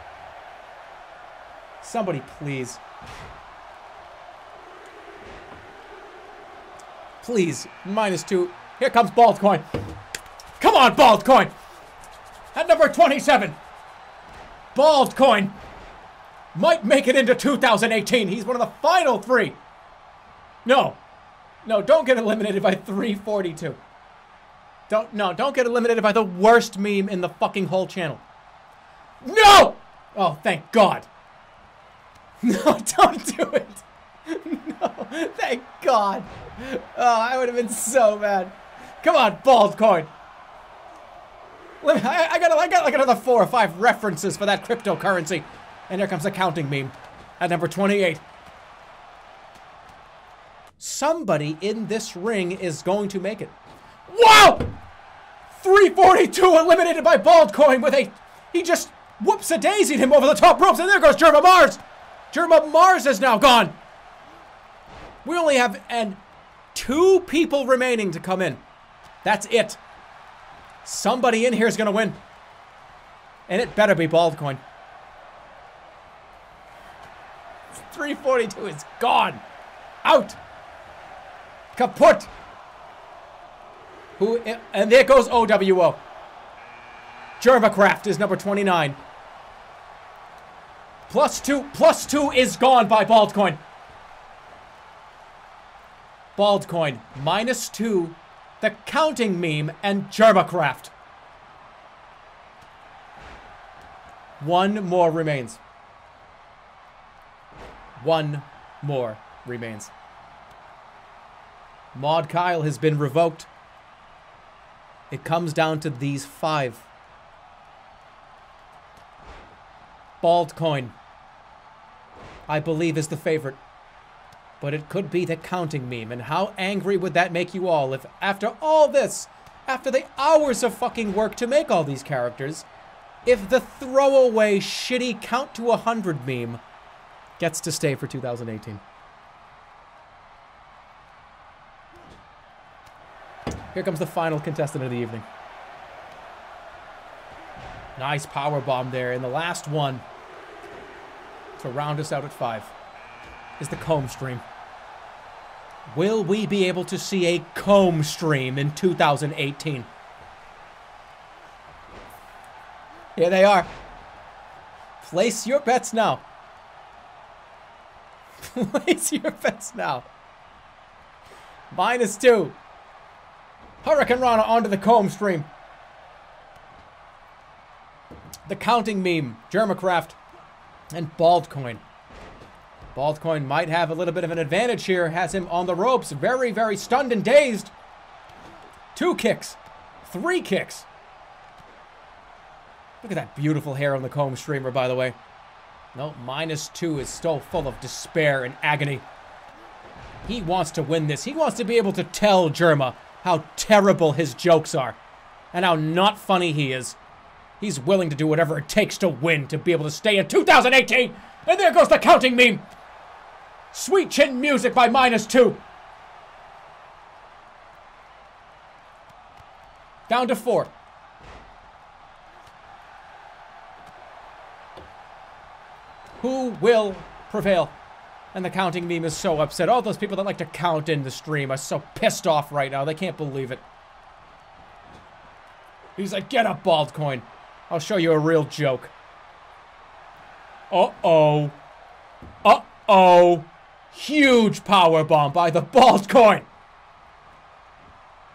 Somebody please. Please, minus two. Here comes Bald Coin. Come on, Bald Coin. At number 27. Bald Coin might make it into 2018. He's one of the final three. No. No, don't get eliminated by 342. Don't, no, don't get eliminated by the worst meme in the fucking whole channel. No! Oh, thank God. No, don't do it. No, thank God. Oh, I would have been so mad. Come on, bald coin. I, I, got, I got like another four or five references for that cryptocurrency. And here comes the counting meme at number 28. Somebody in this ring is going to make it. Wow! 342 eliminated by Baldcoin with a... He just whoops a daisied him over the top ropes, and there goes Jerma Mars! Jerma Mars is now gone! We only have and two people remaining to come in. That's it. Somebody in here is going to win. And it better be Baldcoin. 342 is gone. Out. Kaput. Who, and there goes OWO. Jermacraft is number 29. Plus two, plus two is gone by Baldcoin. Baldcoin, minus two, the counting meme, and Jermacraft. One more remains. One more remains. Mod Kyle has been revoked. It comes down to these five. Bald coin, I believe, is the favorite. But it could be the counting meme, and how angry would that make you all if, after all this, after the hours of fucking work to make all these characters, if the throwaway shitty count to a hundred meme gets to stay for 2018? Here comes the final contestant of the evening. Nice power bomb there. in the last one to round us out at five is the comb stream. Will we be able to see a comb stream in 2018? Here they are. Place your bets now. Place your bets now. Minus two. Hurricanrana onto the comb stream. The counting meme, Jermacraft, and Baldcoin. Baldcoin might have a little bit of an advantage here. Has him on the ropes. Very, very stunned and dazed. Two kicks. Three kicks. Look at that beautiful hair on the comb streamer, by the way. No, minus two is still full of despair and agony. He wants to win this. He wants to be able to tell Jerma how terrible his jokes are and how not funny he is. He's willing to do whatever it takes to win to be able to stay in 2018. And there goes the counting meme. Sweet chin music by minus two. Down to four. Who will prevail? And the counting meme is so upset. All those people that like to count in the stream are so pissed off right now. They can't believe it. He's like, get up, bald coin. I'll show you a real joke. Uh-oh. Uh-oh. Huge power bomb by the bald coin.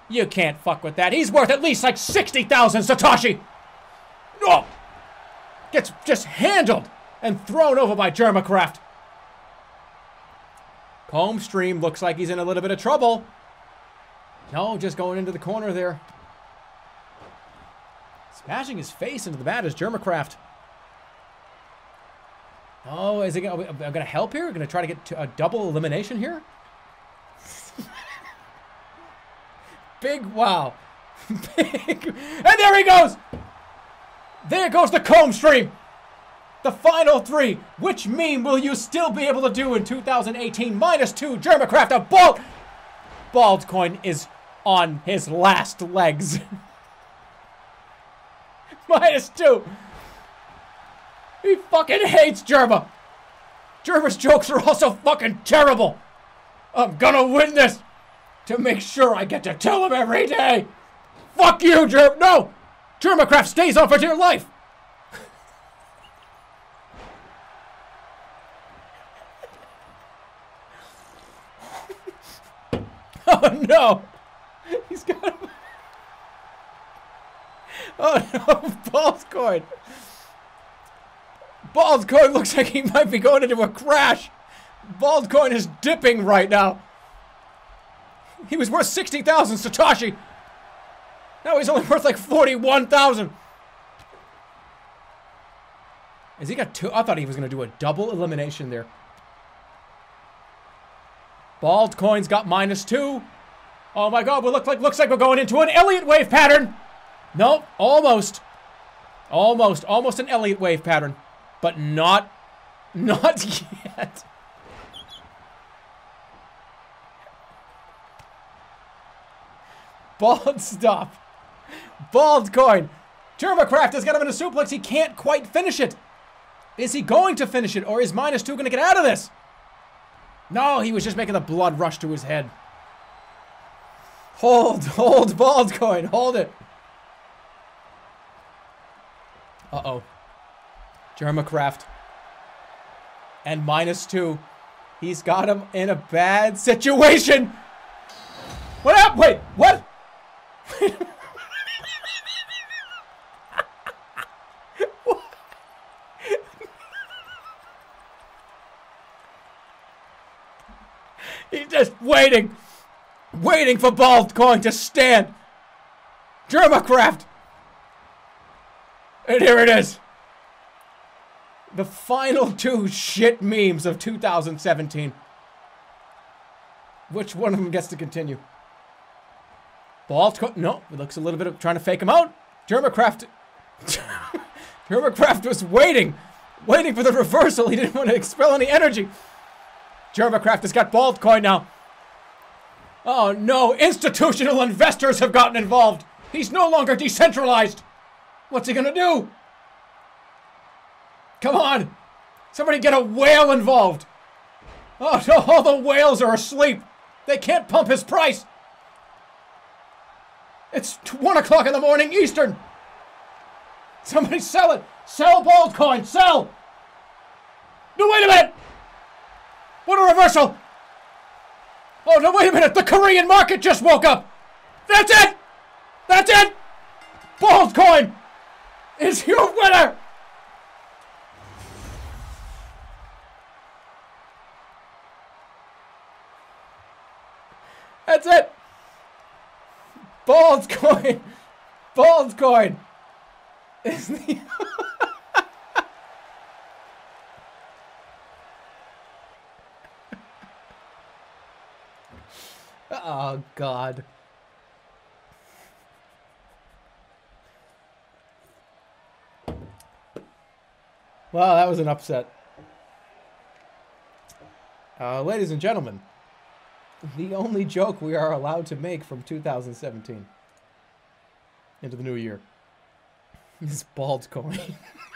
You can't fuck with that. He's worth at least like 60,000 Satoshi. Oh! Gets just handled and thrown over by Jermacraft. Comb Stream looks like he's in a little bit of trouble. No, just going into the corner there. Smashing his face into the mat is Jermacraft. Oh, is it gonna, help here? Gonna try to get to a double elimination here? Big wow. Big. And there he goes! There goes the comb stream! The final three. Which meme will you still be able to do in 2018? Minus two, Jermacraft, a bald. Baldcoin is on his last legs. Minus two. He fucking hates Jerma. Jerma's jokes are also fucking terrible. I'm gonna win this to make sure I get to tell him every day. Fuck you, Jerm. No! Jermacraft stays on for dear life. oh no! He's got. Oh no! Ball's coin. Bald coin looks like he might be going into a crash. Bald coin is dipping right now. He was worth 60,000 Satoshi. Now he's only worth like 41,000. Has he got two? I thought he was going to do a double elimination there. Bald coin's got minus two. Oh my god, we look like looks like we're going into an Elliott wave pattern. Nope, almost. Almost, almost an Elliott wave pattern. But not, not yet. Bald stop. Bald coin. Turbocraft has got him in a suplex. He can't quite finish it. Is he going to finish it, or is minus two going to get out of this? No, he was just making the blood rush to his head. Hold, hold, bald coin, hold it. Uh-oh. Jermacraft. And minus two. He's got him in a bad situation. What up? Wait, what? He's just waiting, waiting for Bald Coin to stand. Jermacraft. And here it is. The final two shit memes of 2017. Which one of them gets to continue? Bald Coin. No, it looks a little bit of trying to fake him out. Jermacraft. Jermacraft was waiting, waiting for the reversal. He didn't want to expel any energy. Jermacraft has got bald coin now. Oh no, institutional investors have gotten involved. He's no longer decentralized. What's he gonna do? Come on. Somebody get a whale involved. Oh no, all the whales are asleep. They can't pump his price. It's one o'clock in the morning Eastern. Somebody sell it. Sell bald coin. Sell. No, wait a minute. What a reversal! Oh, no, wait a minute. The Korean market just woke up. That's it. That's it. Bald coin is your winner. That's it. Bald coin. Bald coin is the. Oh, God. Well, that was an upset. Uh, ladies and gentlemen, the only joke we are allowed to make from 2017 into the new year is bald coin.